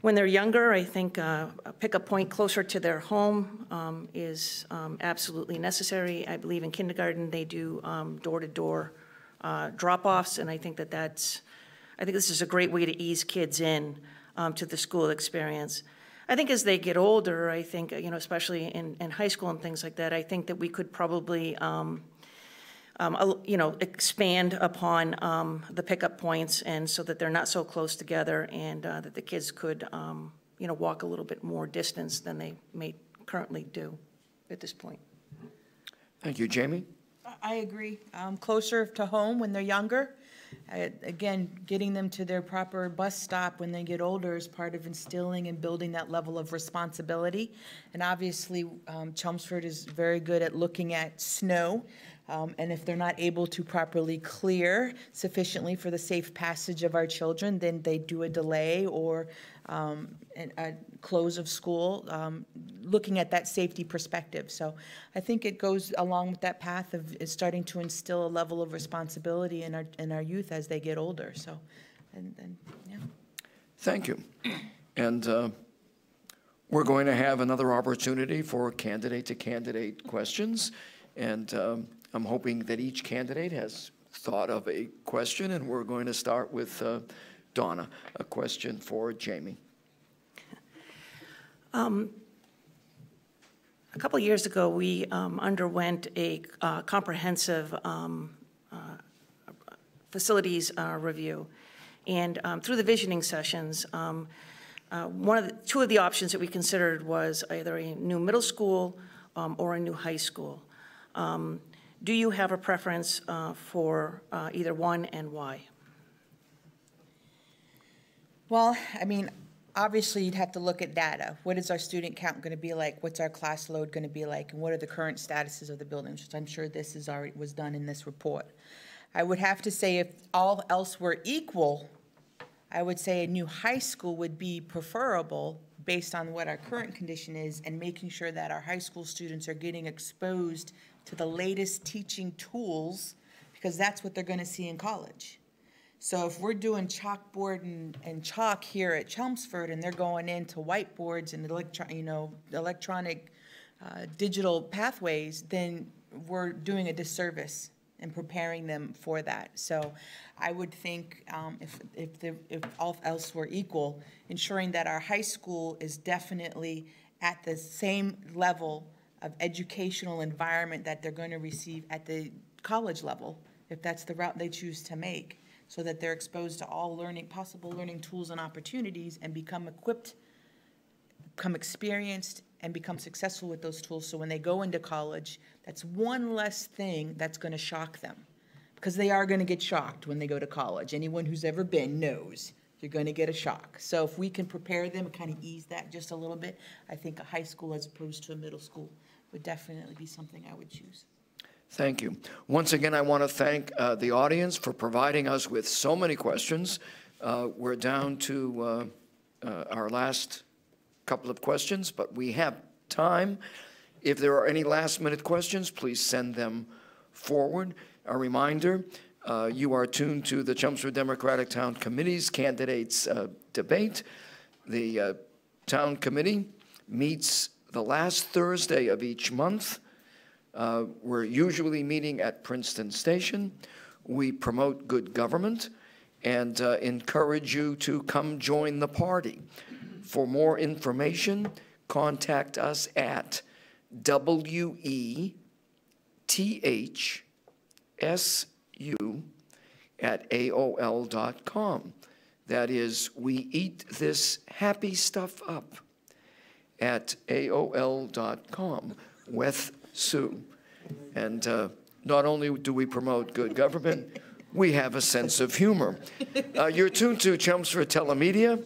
Speaker 5: when they're younger, I think uh, a point closer to their home um, is um, absolutely necessary. I believe in kindergarten, they do um, door-to-door uh, drop-offs, and I think that that's, I think this is a great way to ease kids in um, to the school experience. I think as they get older, I think, you know, especially in, in high school and things like that, I think that we could probably, um, a- you know, expand upon um, the pickup points and so that they're not so close together and uh, that the kids could, um, you know, walk a little bit more distance than they may currently do at this point.
Speaker 1: Thank you, Jamie.
Speaker 4: I agree. Um, Closer to home when they're younger. Uh, Again, getting them to their proper bus stop when they get older is part of instilling and building that level of responsibility. And obviously, um, Chelmsford is very good at looking at snow. Um, And if they're not able to properly clear sufficiently for the safe passage of our children, then they do a delay or um, a close of school, um, looking at that safety perspective. So I think it goes along with that path of starting to instill a level of responsibility in our, in our youth as they get older, so, and, and, yeah.
Speaker 1: Thank you. And uh, we're going to have another opportunity for candidate-to-candidate questions. And um, I'm hoping that each candidate has thought of a question, and we're going to start with uh, Donna, a question for Jamie.
Speaker 5: A couple years ago, we um, underwent a uh, comprehensive um, uh, facilities uh, review. And um, through the visioning sessions, um, uh, one of the, two of the options that we considered was either a new middle school um, or a new high school. Um, Do you have a preference uh, for uh, either one and why?
Speaker 4: Well, I mean, obviously, you'd have to look at data. What is our student count going to be like? What's our class load going to be like? And what are the current statuses of the buildings? Which I'm sure this is already, was done in this report. I would have to say if all else were equal, I would say a new high school would be preferable based on what our current condition is and making sure that our high school students are getting exposed to the latest teaching tools because that's what they're going to see in college. So if we're doing chalkboard and, and chalk here at Chelmsford and they're going into whiteboards and electron, you know, electronic, uh, digital pathways, then we're doing a disservice and preparing them for that. So I would think um, if, if, the- if all else were equal, ensuring that our high school is definitely at the same level of educational environment that they're going to receive at the college level, if that's the route they choose to make, so that they're exposed to all learning, possible learning tools and opportunities and become equipped become experienced and become successful with those tools. So when they go into college, that's one less thing that's going to shock them. Because they are going to get shocked when they go to college. Anyone who's ever been knows you're going to get a shock. So if we can prepare them, and kind of ease that just a little bit, I think a high school as opposed to a middle school would definitely be something I would choose.
Speaker 1: Thank you. Once again, I want to thank uh, the audience for providing us with so many questions. Uh, We're down to uh, uh, our last couple of questions, but we have time. If there are any last-minute questions, please send them forward. A reminder, uh, you are tuned to the Chelmsford Democratic Town Committee's candidates uh, debate. The Town Committee meets the last Thursday of each month. Uh, We're usually meeting at Princeton Station. We promote good government and uh, encourage you to come join the party. For more information, contact us at W-E-T-H-S-U at AOL dot com. That is, we eat this happy stuff up at AOL.com with Sue. And uh, not only do we promote good government, we have a sense of humor. Uh, You're tuned to Chelmsford Telemedia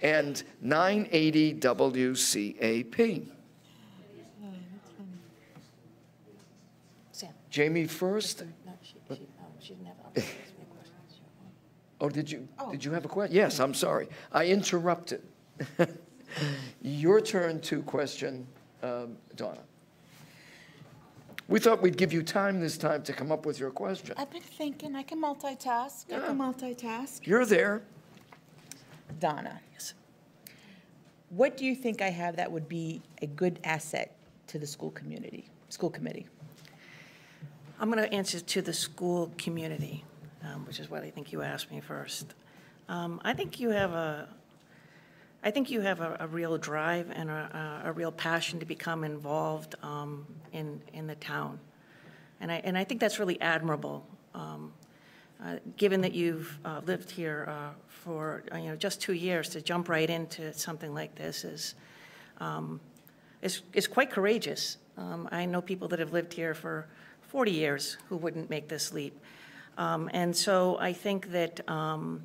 Speaker 1: and 980 WCAP.
Speaker 5: Sam?
Speaker 1: Jamie first?
Speaker 5: No, she, she, oh, she didn't have opportunity to make questions.
Speaker 1: Oh, did you, did you have a question? Yes, I'm sorry. I interrupted. [laughs] Your turn to question, um, Donna. We thought we'd give you time this time to come up with your question.
Speaker 4: I've been thinking, I can multitask, I can multitask.
Speaker 1: You're there.
Speaker 4: Donna. Yes. What do you think I have that would be a good asset to the school community, school committee?
Speaker 5: I'm going to answer to the school community, um, which is what I think you asked me first. Um, I think you have a, I think you have a, a real drive and a, a real passion to become involved um, in, in the town. And I, and I think that's really admirable, um, uh, given that you've uh, lived here uh, for, uh, you know, just two years, to jump right into something like this is, um, is, is quite courageous. Um, I know people that have lived here for 40 years who wouldn't make this leap. Um, And so I think that, um,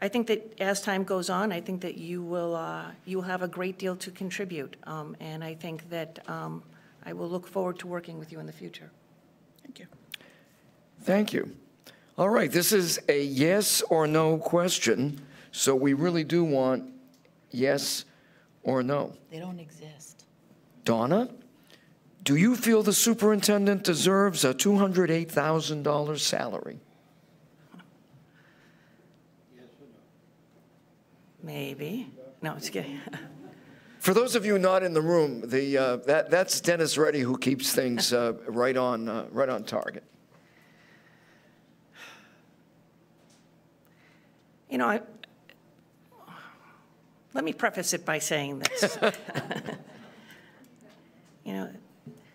Speaker 5: I think that as time goes on, I think that you will, uh, you will have a great deal to contribute. Um, And I think that um, I will look forward to working with you in the future.
Speaker 4: Thank you.
Speaker 1: Thank you. All right, this is a yes or no question, so we really do want yes or no.
Speaker 4: They don't exist.
Speaker 1: Donna, do you feel the superintendent deserves a $208,000 salary?
Speaker 5: Maybe. No, it's kidding. [laughs]
Speaker 1: For those of you not in the room, the, uh, that, that's Dennis Reddy who keeps things uh, right on, uh, right on target.
Speaker 5: You know, I, let me preface it by saying this. [laughs] You know,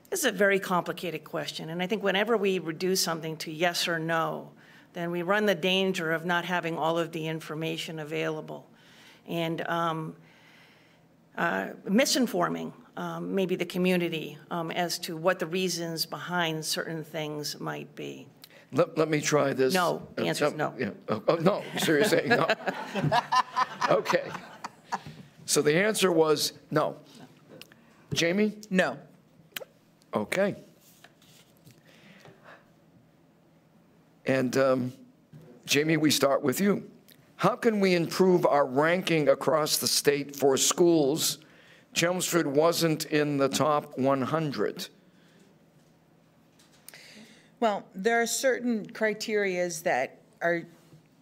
Speaker 5: this is a very complicated question, and I think whenever we reduce something to yes or no, then we run the danger of not having all of the information available and um, uh, misinforming um, maybe the community um, as to what the reasons behind certain things might be.
Speaker 1: Let, let me try this.
Speaker 5: No, the answer is no.
Speaker 1: Yeah. Oh, oh, no, so you're saying no? [laughs] Okay. So the answer was no. Jamie?
Speaker 4: No.
Speaker 1: Okay. And um, Jamie, we start with you. How can we improve our ranking across the state for schools? Chelmsford wasn't in the top 100.
Speaker 4: Well, there are certain criterias that are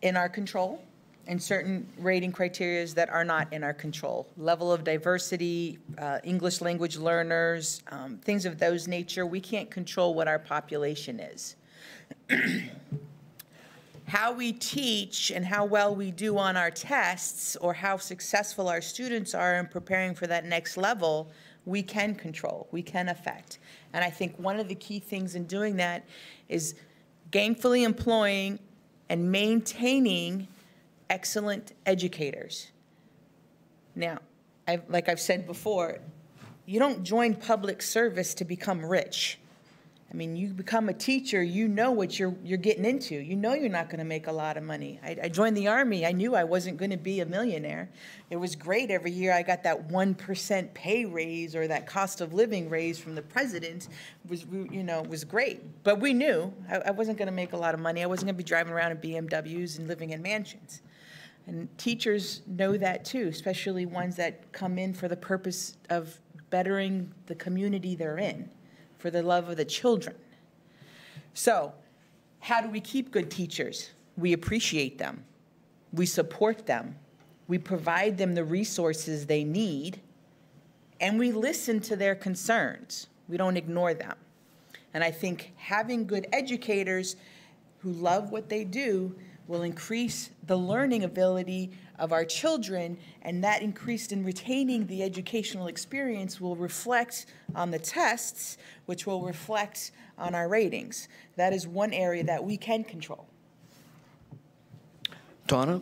Speaker 4: in our control and certain rating criterias that are not in our control. Level of diversity, uh, English language learners, um, things of those nature, we can't control what our population is. [clears throat] how we teach and how well we do on our tests or how successful our students are in preparing for that next level, we can control, we can affect. And I think one of the key things in doing that is gainfully employing and maintaining excellent educators. Now, I, like I've said before, you don't join public service to become rich. I mean, you become a teacher, you know what you're, you're getting into. You know you're not going to make a lot of money. I, I joined the Army, I knew I wasn't going to be a millionaire. It was great every year I got that 1% pay raise or that cost of living raise from the president, was, you know, was great. But we knew I, I wasn't going to make a lot of money. I wasn't going to be driving around in BMWs and living in mansions. And teachers know that too, especially ones that come in for the purpose of bettering the community they're in for the love of the children. So, how do we keep good teachers? We appreciate them, we support them, we provide them the resources they need, and we listen to their concerns. We don't ignore them. And I think having good educators who love what they do will increase the learning ability of our children, and that increased in retaining the educational experience will reflect on the tests, which will reflect on our ratings. That is one area that we can control.
Speaker 1: Donna?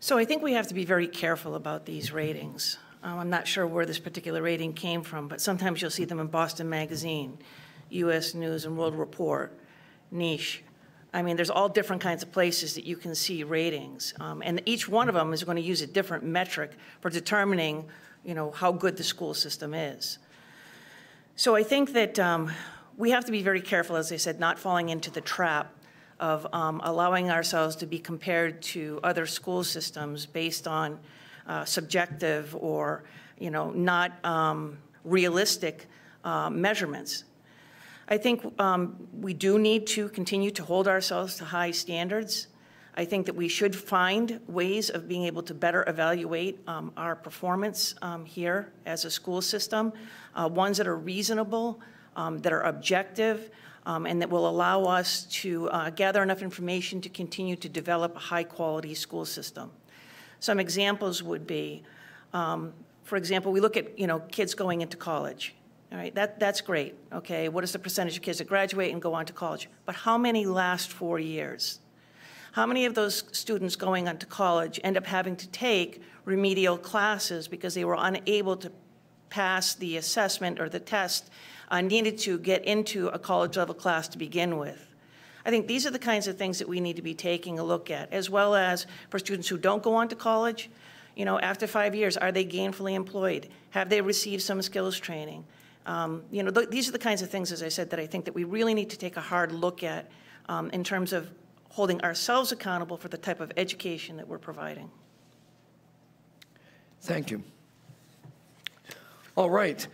Speaker 5: So I think we have to be very careful about these ratings. Um, I'm not sure where this particular rating came from, but sometimes you'll see them in Boston Magazine, U.S. News and World Report, Niche, I mean, there's all different kinds of places that you can see ratings. Um, and each one of them is going to use a different metric for determining, you know, how good the school system is. So I think that um, we have to be very careful, as I said, not falling into the trap of um, allowing ourselves to be compared to other school systems based on uh, subjective or, you know, not um, realistic uh, measurements. I think um, we do need to continue to hold ourselves to high standards. I think that we should find ways of being able to better evaluate um, our performance um, here as a school system, uh, ones that are reasonable, um, that are objective, um, and that will allow us to uh, gather enough information to continue to develop a high-quality school system. Some examples would be, um, for example, we look at you know kids going into college. All right, that, that's great. Okay, what is the percentage of kids that graduate and go on to college? But how many last four years? How many of those students going on to college end up having to take remedial classes because they were unable to pass the assessment or the test uh, needed to get into a college level class to begin with? I think these are the kinds of things that we need to be taking a look at, as well as for students who don't go on to college, you know, after five years, are they gainfully employed? Have they received some skills training? Um, you know, th these are the kinds of things, as I said, that I think that we really need to take a hard look at um, in terms of holding ourselves accountable for the type of education that we're providing.
Speaker 1: Thank you. All right.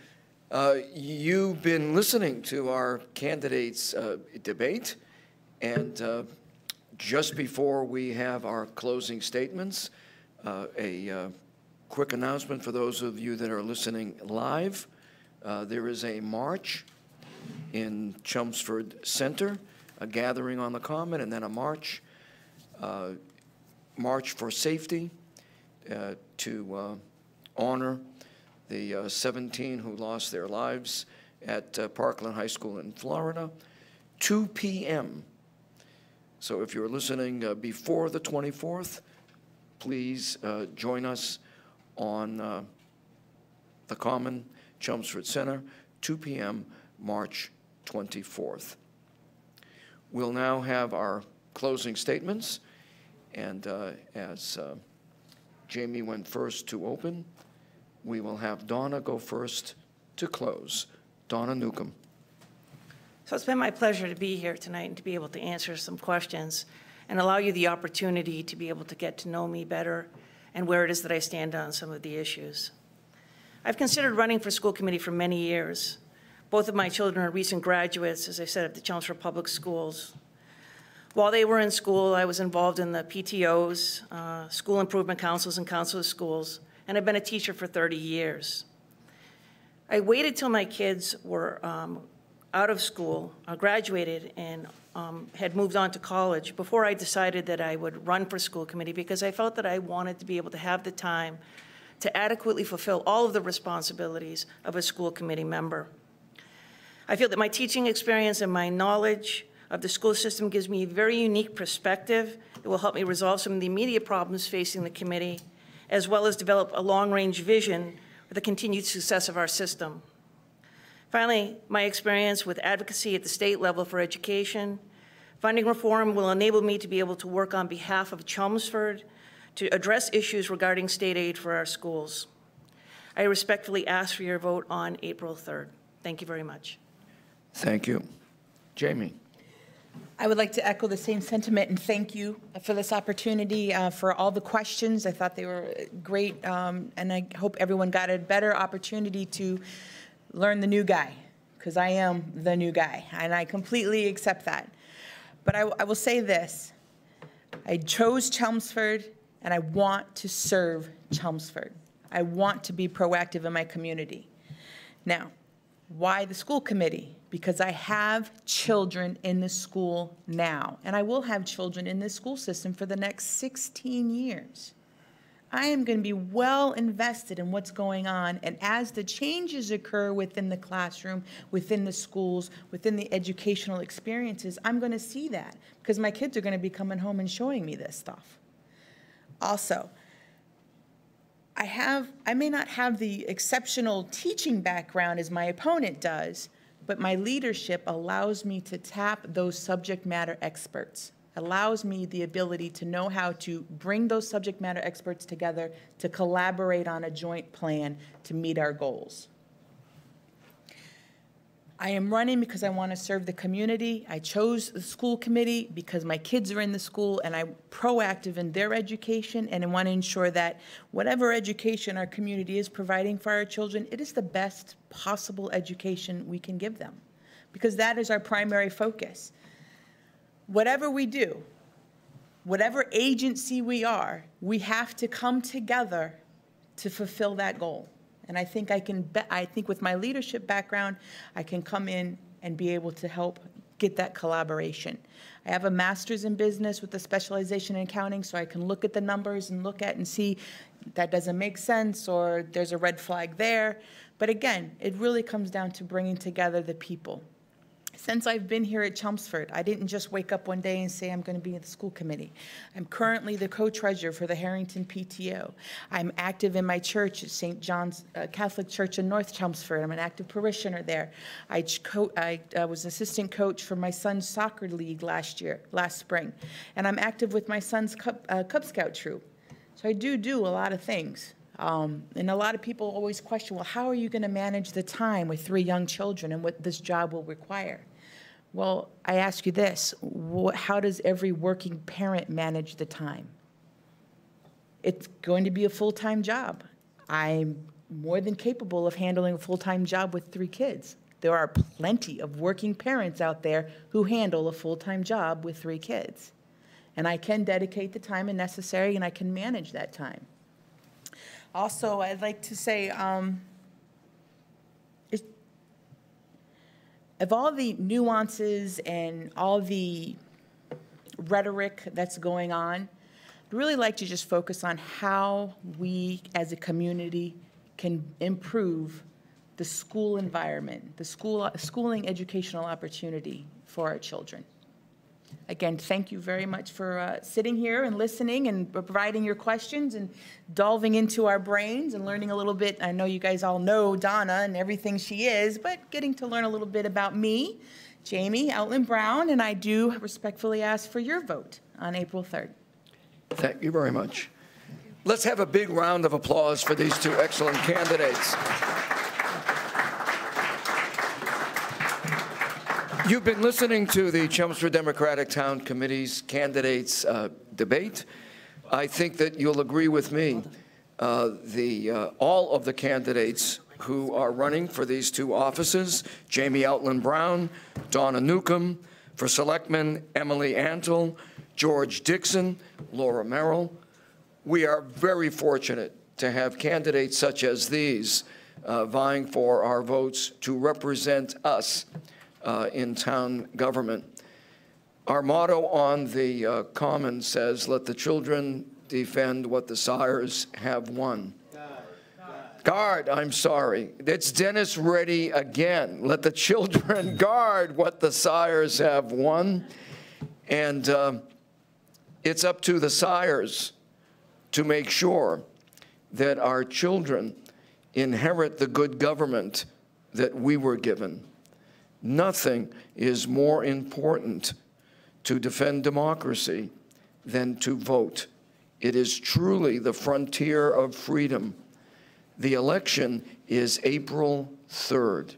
Speaker 1: Uh, you've been listening to our candidates' uh, debate, and uh, just before we have our closing statements, uh, a uh, quick announcement for those of you that are listening live. Uh, there is a march in Chelmsford Center, a gathering on the Common, and then a march, uh, march for safety uh, to uh, honor the uh, 17 who lost their lives at Parkland High School in Florida, 2 p.m. So if you're listening before the 24th, please join us on the Common Chelmsford Center, 2 p.m., March 24th. We'll now have our closing statements, and uh, as uh, Jamie went first to open, we will have Donna go first to close. Donna Newcomb.
Speaker 5: So it's been my pleasure to be here tonight and to be able to answer some questions and allow you the opportunity to be able to get to know me better and where it is that I stand on some of the issues. I've considered running for school committee for many years. Both of my children are recent graduates, as I said, at the Chelmsford Public Schools. While they were in school, I was involved in the PTOs, uh, school improvement councils, and council of schools, and I've been a teacher for 30 years. I waited till my kids were um, out of school, uh, graduated, and um, had moved on to college before I decided that I would run for school committee because I felt that I wanted to be able to have the time to adequately fulfill all of the responsibilities of a school committee member. I feel that my teaching experience and my knowledge of the school system gives me a very unique perspective that will help me resolve some of the immediate problems facing the committee, as well as develop a long-range vision for the continued success of our system. Finally, my experience with advocacy at the state level for education, funding reform will enable me to be able to work on behalf of Chelmsford to address issues regarding state aid for our schools. I respectfully ask for your vote on April 3rd. Thank you very much.
Speaker 1: Thank you. Jamie?
Speaker 4: I would like to echo the same sentiment and thank you for this opportunity, uh, for all the questions. I thought they were great, um, and I hope everyone got a better opportunity to learn the new guy, because I am the new guy, and I completely accept that. But I, I will say this I chose Chelmsford, and I want to serve Chelmsford. I want to be proactive in my community. Now, why the school committee? Because I have children in the school now, and I will have children in this school system for the next 16 years. I am going to be well invested in what's going on, and as the changes occur within the classroom, within the schools, within the educational experiences, I'm going to see that because my kids are going to be coming home and showing me this stuff. Also, I have, I may not have the exceptional teaching background as my opponent does, but my leadership allows me to tap those subject matter experts, allows me the ability to know how to bring those subject matter experts together to collaborate on a joint plan to meet our goals. I am running because I want to serve the community. I chose the school committee because my kids are in the school and I'm proactive in their education and I want to ensure that whatever education our community is providing for our children, it is the best possible education we can give them because that is our primary focus. Whatever we do, whatever agency we are, we have to come together to fulfill that goal. And I think I can, be, I think with my leadership background, I can come in and be able to help get that collaboration. I have a master's in business with a specialization in accounting, so I can look at the numbers and look at and see that doesn't make sense or there's a red flag there. But again, it really comes down to bringing together the people since I've been here at Chelmsford, I didn't just wake up one day and say I'm going to be in the school committee. I'm currently the co-treasurer for the Harrington PTO. I'm active in my church St. John's uh, Catholic Church in North Chelmsford. I'm an active parishioner there. I, I uh, was assistant coach for my son's soccer league last year, last spring, and I'm active with my son's Cub, uh, Cub Scout troop. So I do do a lot of things. Um, and a lot of people always question, well, how are you going to manage the time with three young children and what this job will require? Well, I ask you this how does every working parent manage the time? It's going to be a full time job. I'm more than capable of handling a full time job with three kids. There are plenty of working parents out there who handle a full time job with three kids. And I can dedicate the time and necessary and I can manage that time. Also, I'd like to say, um, of all the nuances and all the rhetoric that's going on, I'd really like to just focus on how we as a community can improve the school environment, the school, schooling educational opportunity for our children. Again, thank you very much for uh, sitting here and listening and providing your questions and delving into our brains and learning a little bit. I know you guys all know Donna and everything she is, but getting to learn a little bit about me, Jamie Outland Brown, and I do respectfully ask for your vote on April 3rd.
Speaker 1: Thank you very much. Let's have a big round of applause for these two excellent candidates. You've been listening to the Chelmsford Democratic Town Committee's candidates uh, debate. I think that you'll agree with me. Uh, the, uh, all of the candidates who are running for these two offices, Jamie Outland Brown, Donna Newcomb, for Selectman Emily Antul, George Dixon, Laura Merrill. We are very fortunate to have candidates such as these uh, vying for our votes to represent us uh, in town government. Our motto on the uh, common says, "Let the children defend what the sires have won." Guard, I'm sorry. It's Dennis Reddy again. Let the children [laughs] guard what the sires have won. And uh, it's up to the sires to make sure that our children inherit the good government that we were given. Nothing is more important to defend democracy than to vote. It is truly the frontier of freedom. The election is April 3rd.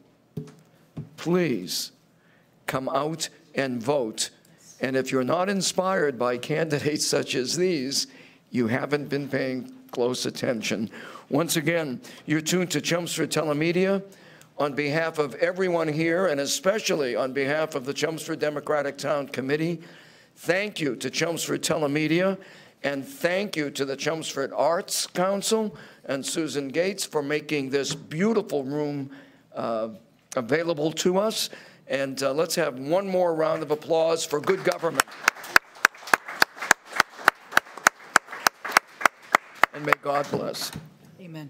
Speaker 1: Please come out and vote. And if you're not inspired by [laughs] candidates such as these, you haven't been paying close attention. Once again, you're tuned to Chelmsford Telemedia. On behalf of everyone here, and especially on behalf of the Chelmsford Democratic Town Committee, thank you to Chelmsford Telemedia, and thank you to the Chelmsford Arts Council and Susan Gates for making this beautiful room uh, available to us. And uh, let's have one more round of applause for good government. And may God bless.
Speaker 6: Amen.